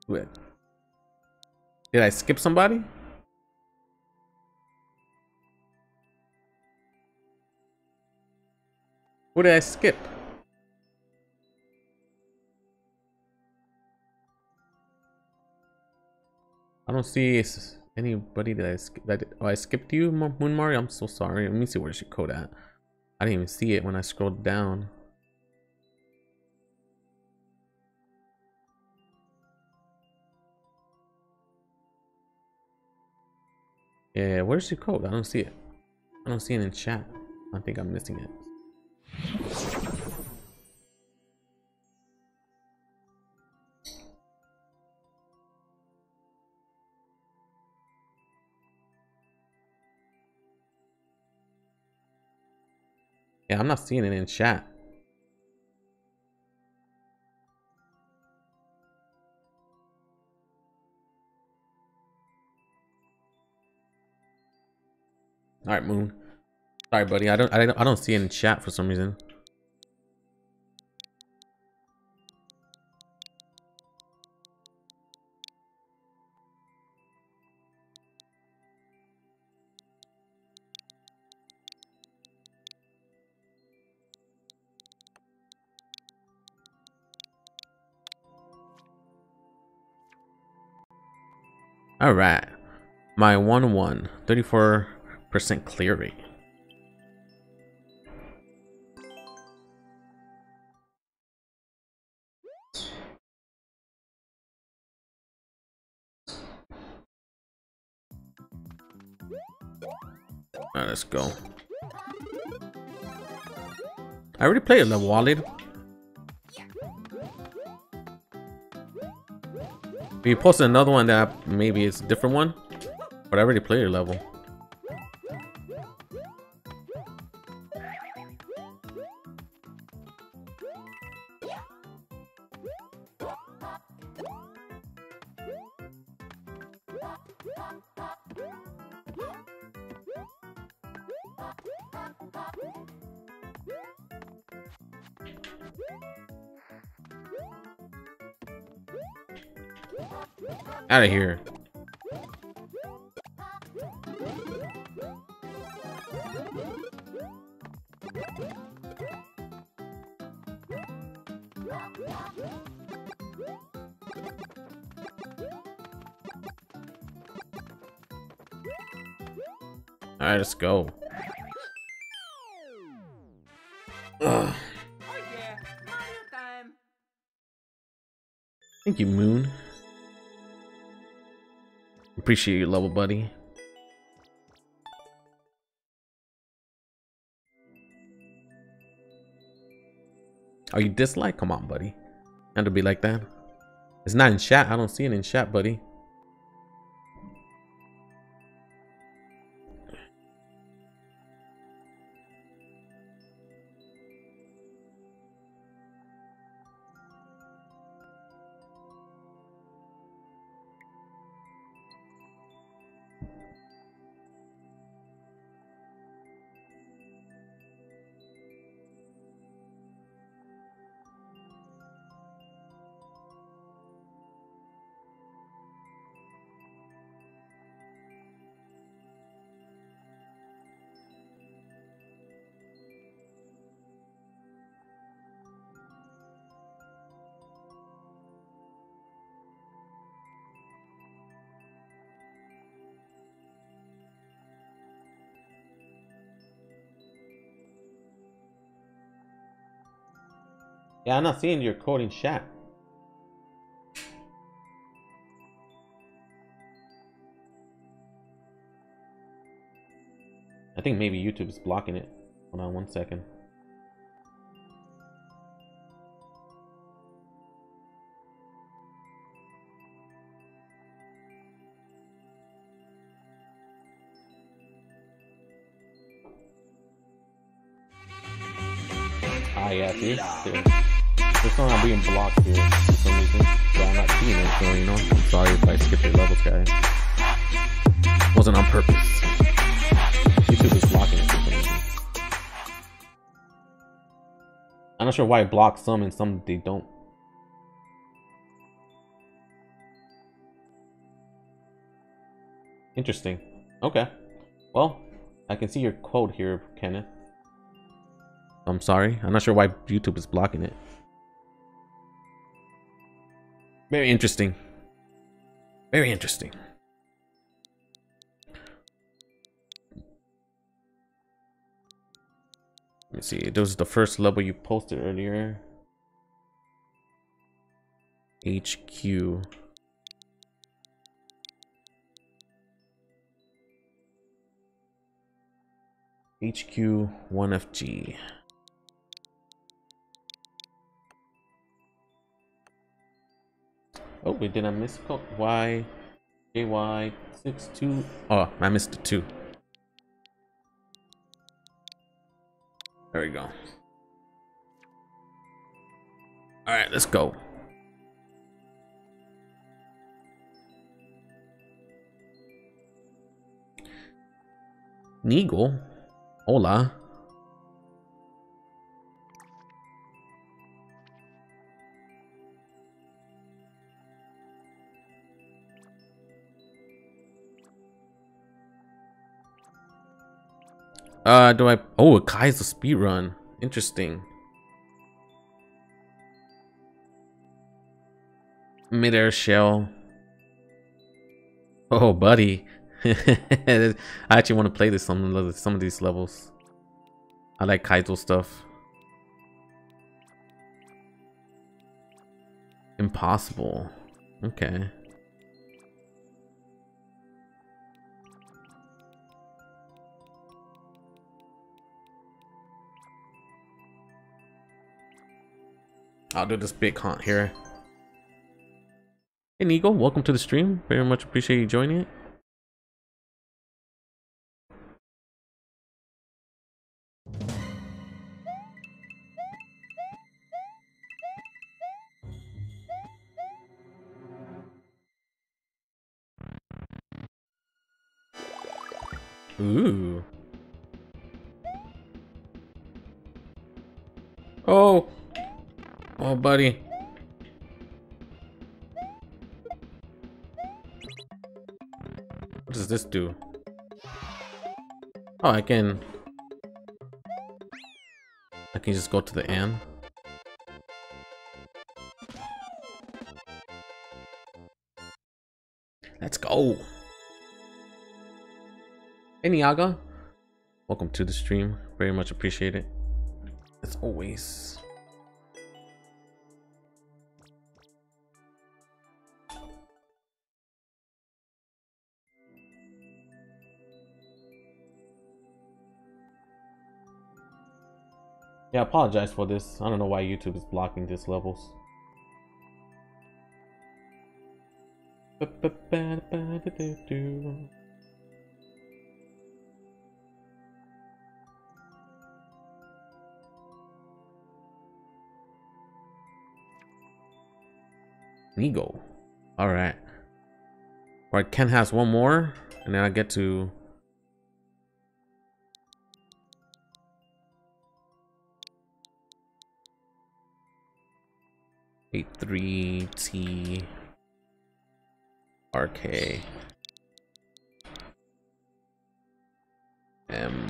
Wait. Did I skip somebody? Who did I skip? I don't see Anybody that I skip that oh I skipped you Moon Mario? I'm so sorry. Let me see where's your code at. I didn't even see it when I scrolled down. Yeah, where's your code? I don't see it. I don't see it in chat. I think I'm missing it. Yeah, I'm not seeing it in chat. All right, Moon. Sorry, buddy. I don't, I don't, I don't see it in chat for some reason. All right. My 1 1, 34% clear rate. Alright, let's go. I already played the wallet. You posted another one that maybe it's a different one, but I already played your level. Thank you, Moon. Appreciate your level, buddy. Are you dislike? Come on, buddy. Not to be like that. It's not in chat. I don't see it in chat, buddy. Yeah, I'm not seeing your code in chat. I think maybe YouTube is blocking it. Hold on one second. Blocked here for some reason. But I'm not seeing it, so you know. I'm sorry if I skipped your levels, guys. Wasn't on purpose. YouTube is blocking it for some reason. I'm not sure why it blocks some and some they don't. Interesting. Okay. Well, I can see your quote here, Kenneth. I'm sorry. I'm not sure why YouTube is blocking it. Very interesting. Very interesting. Let me see. This is the first level you posted earlier. HQ. HQ1FG. Oh, wait, did I miss? Y, JY, 6, 2. Oh, I missed the 2. There we go. Alright, let's go. Neagle? Hola. Uh, do I? Oh, Kaizo speed run. Interesting. Midair shell. Oh, buddy. I actually want to play this some some of these levels. I like Kaizo stuff. Impossible. Okay. I'll do this big hunt here. Hey Nigo, welcome to the stream. Very much appreciate you joining it. Ooh. Oh, Oh, buddy. What does this do? Oh, I can... I can just go to the end. Let's go. Hey, Niaga. Welcome to the stream. Very much appreciate it. As always. Yeah, I apologize for this. I don't know why YouTube is blocking these levels. Eagle. Alright. Alright, Ken has one more, and then I get to Eight three T R K M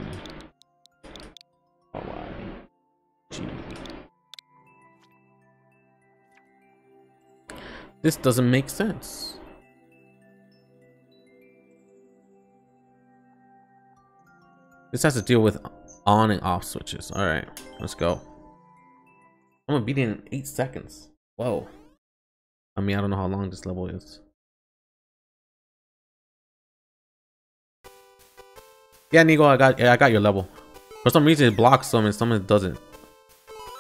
Y G. This doesn't make sense. This has to deal with on and off switches. All right, let's go. I'm gonna beat it in eight seconds. Whoa. I mean, I don't know how long this level is. Yeah, Nigo, I got yeah, I got your level. For some reason it blocks some and some it doesn't.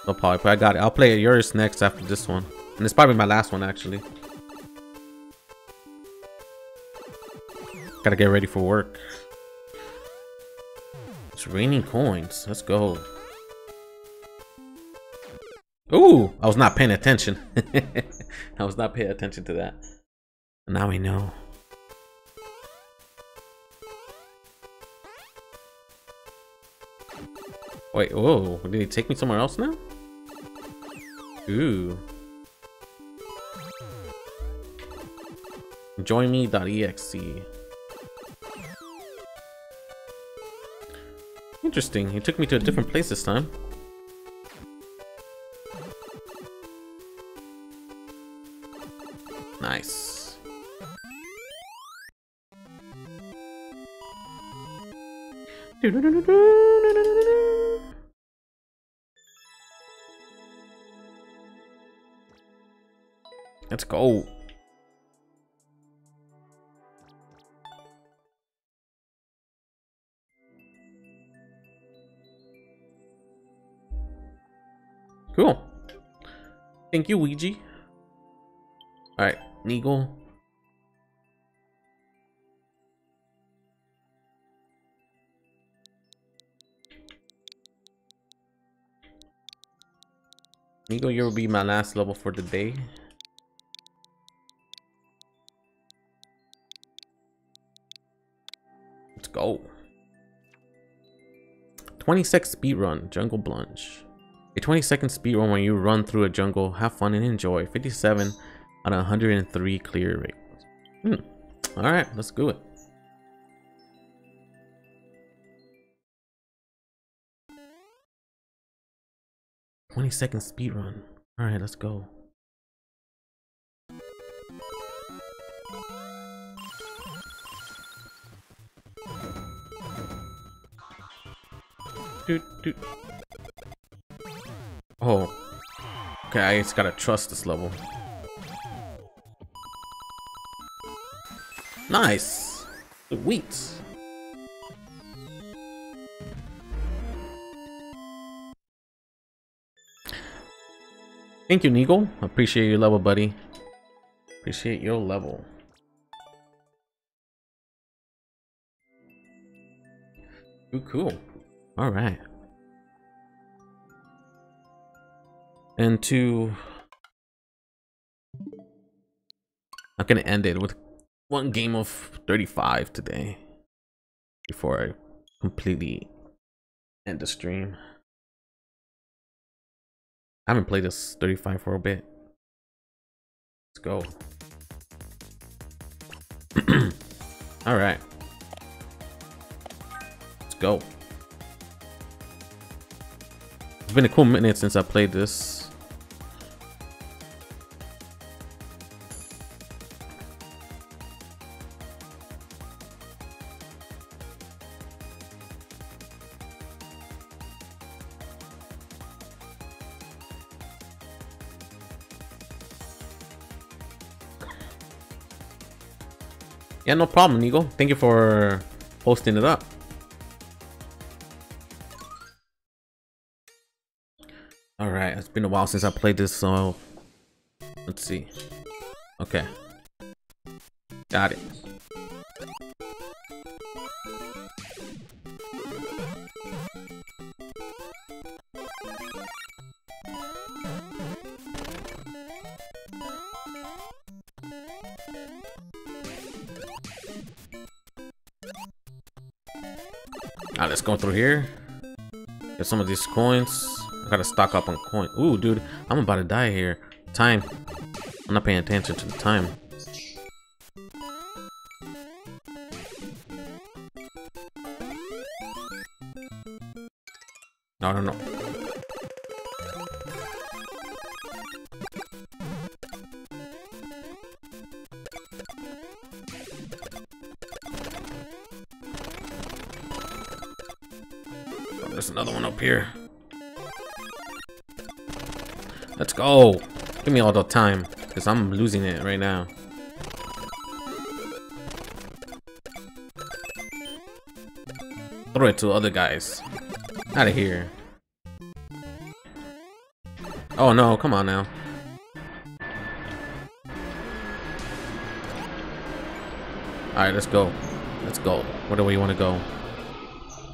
No problem, but I got it. I'll play yours next after this one. And it's probably my last one actually. Gotta get ready for work. It's raining coins. Let's go. Ooh, I was not paying attention. I was not paying attention to that. Now we know. Wait, whoa, did he take me somewhere else now? Ooh. Join me.exe. Interesting, he took me to a different place this time. Go. Cool. Thank you, Ouija. Alright, Eagle. Eagle, you will be my last level for the day. 26 speed run, jungle plunge. A 20 second speed run when you run through a jungle, have fun and enjoy. 57 on a 103 clear rate. Hmm. All right, let's do it. Twenty second speed run. All right, let's go. Oh. Okay, I just gotta trust this level. Nice. Sweet. Thank you, Neagle. Appreciate your level, buddy. Appreciate your level. Ooh, cool. All right. And to... I'm gonna end it with one game of 35 today before I completely end the stream. I haven't played this 35 for a bit. Let's go. All right. Let's go. It's been a cool minute since I played this. Yeah, no problem, Eagle. Thank you for posting it up. Been a while since I played this, so let's see. Okay. Got it. Alright, let's go through here. Get some of these coins. I gotta stock up on coin. Ooh, dude, I'm about to die here. Time. I'm not paying attention to the time. All the time, because I'm losing it right now. Throw it to other guys. Out of here. Oh no, come on now. Alright, let's go. Let's go. Where do we want to go?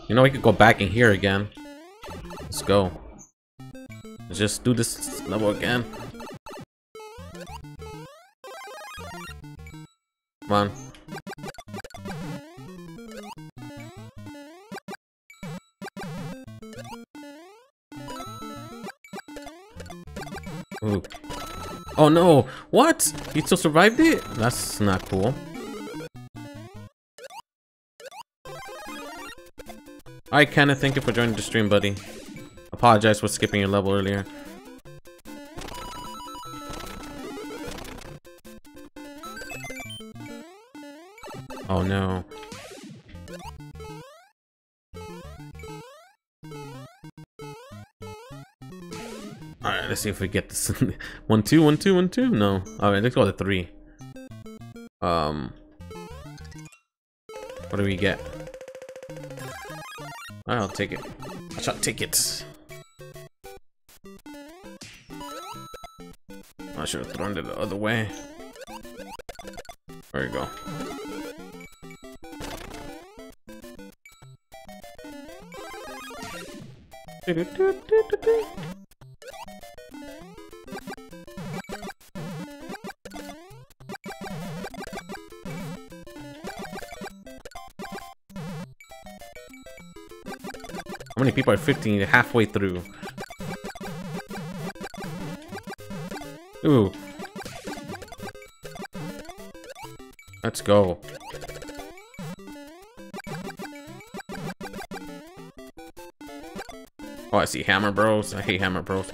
You know, we could go back in here again. Let's go. Let's just do this level again. Come on. Ooh. Oh no! What? You still survived it? That's not cool. Alright, Kenna, thank you for joining the stream, buddy. Apologize for skipping your level earlier. Oh no. Alright, let's see if we get this. one, two, one, two, one, two. No. Alright, let's go to three. Um. What do we get? I'll take it. I take it. I should have thrown it the other way. There you go. How many people are 15 halfway through? Ooh. Let's go. I see Hammer Bros. I hate Hammer Bros.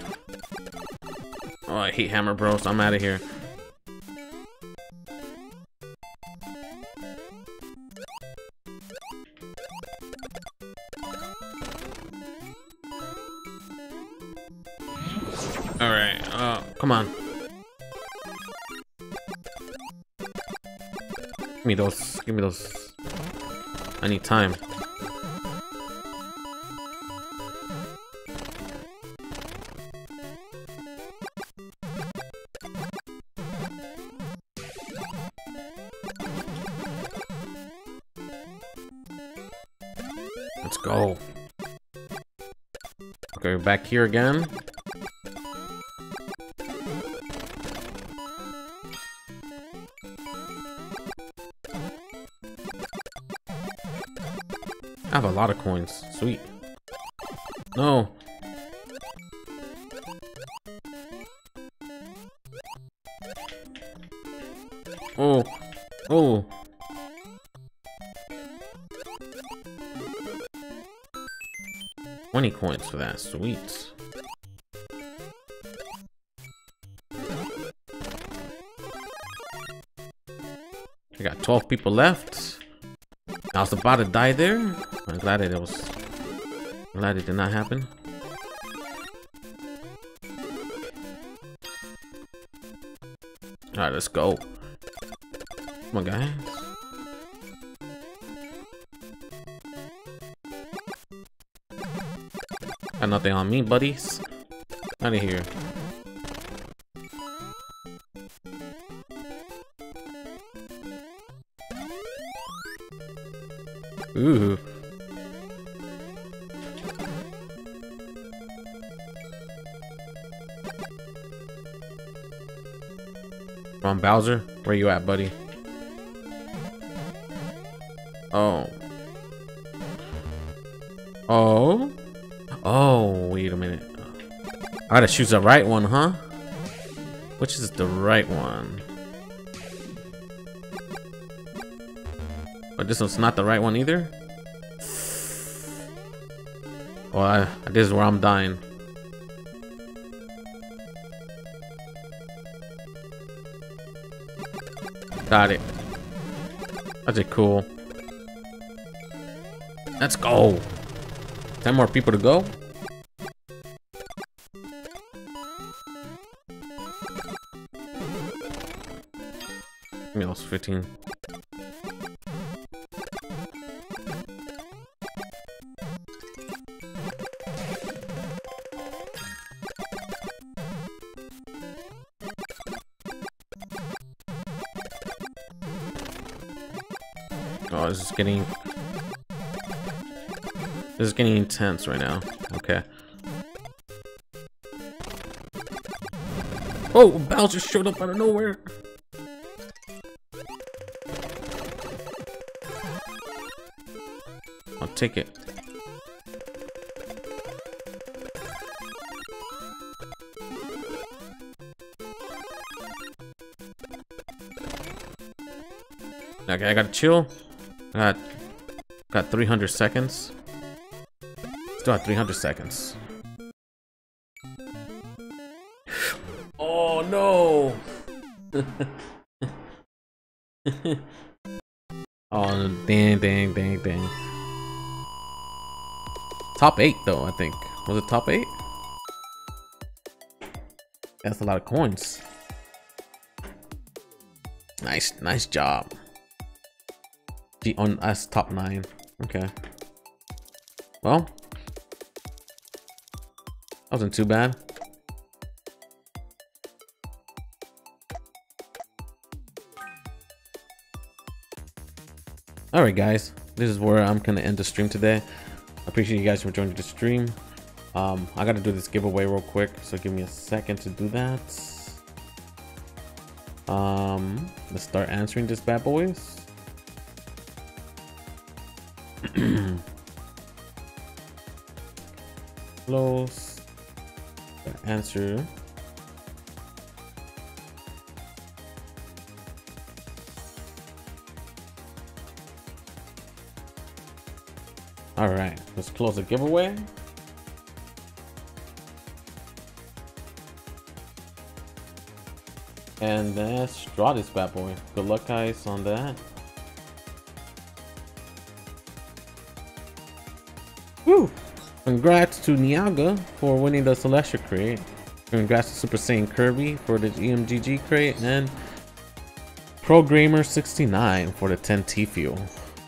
Oh, I hate Hammer Bros. I'm out of here. Alright, uh, come on. Give me those. Give me those. I need time. Back here again. I have a lot of coins. Sweet. No. 20 for that. Sweet. I got 12 people left. I was about to die there. I'm glad it was. glad it did not happen. Alright, let's go. Come on, guys. Got nothing on me, buddies. Out of here. Ooh. From Bowser, where you at, buddy? I gotta choose the right one, huh? Which is the right one? But this one's not the right one either? Well, I, this is where I'm dying. Got it. That's it cool. Let's go. 10 more people to go. 15. Oh, this is getting... This is getting intense right now. Okay. Oh, Bowser showed up out of nowhere. It. Okay, I gotta chill. I Got got 300 seconds. Still have 300 seconds. Oh no! oh dang dang dang dang. Top eight though, I think. Was it top eight? That's a lot of coins. Nice, nice job on us top nine. Okay. Well, that wasn't too bad. Alright guys, this is where I'm gonna end the stream today. Appreciate you guys for joining the stream. Um, I gotta do this giveaway real quick, so give me a second to do that. Um, let's start answering this bad boys. Close. Answer. Close the giveaway. And let's draw this bad boy. Good luck guys on that. Woo! Congrats to Niaga for winning the Celestial crate. Congrats to Super Saiyan Kirby for the EMGG crate and Programmer69 for the 10 T fuel.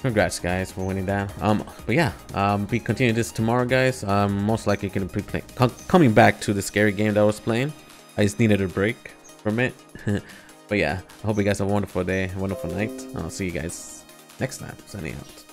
Congrats guys for winning that. Um, but yeah, um, we continue this tomorrow, guys. Um, most likely gonna be playing, coming back to the scary game that I was playing. I just needed a break from it. but yeah, I hope you guys have a wonderful day, a wonderful night. I'll see you guys next time. Signing out.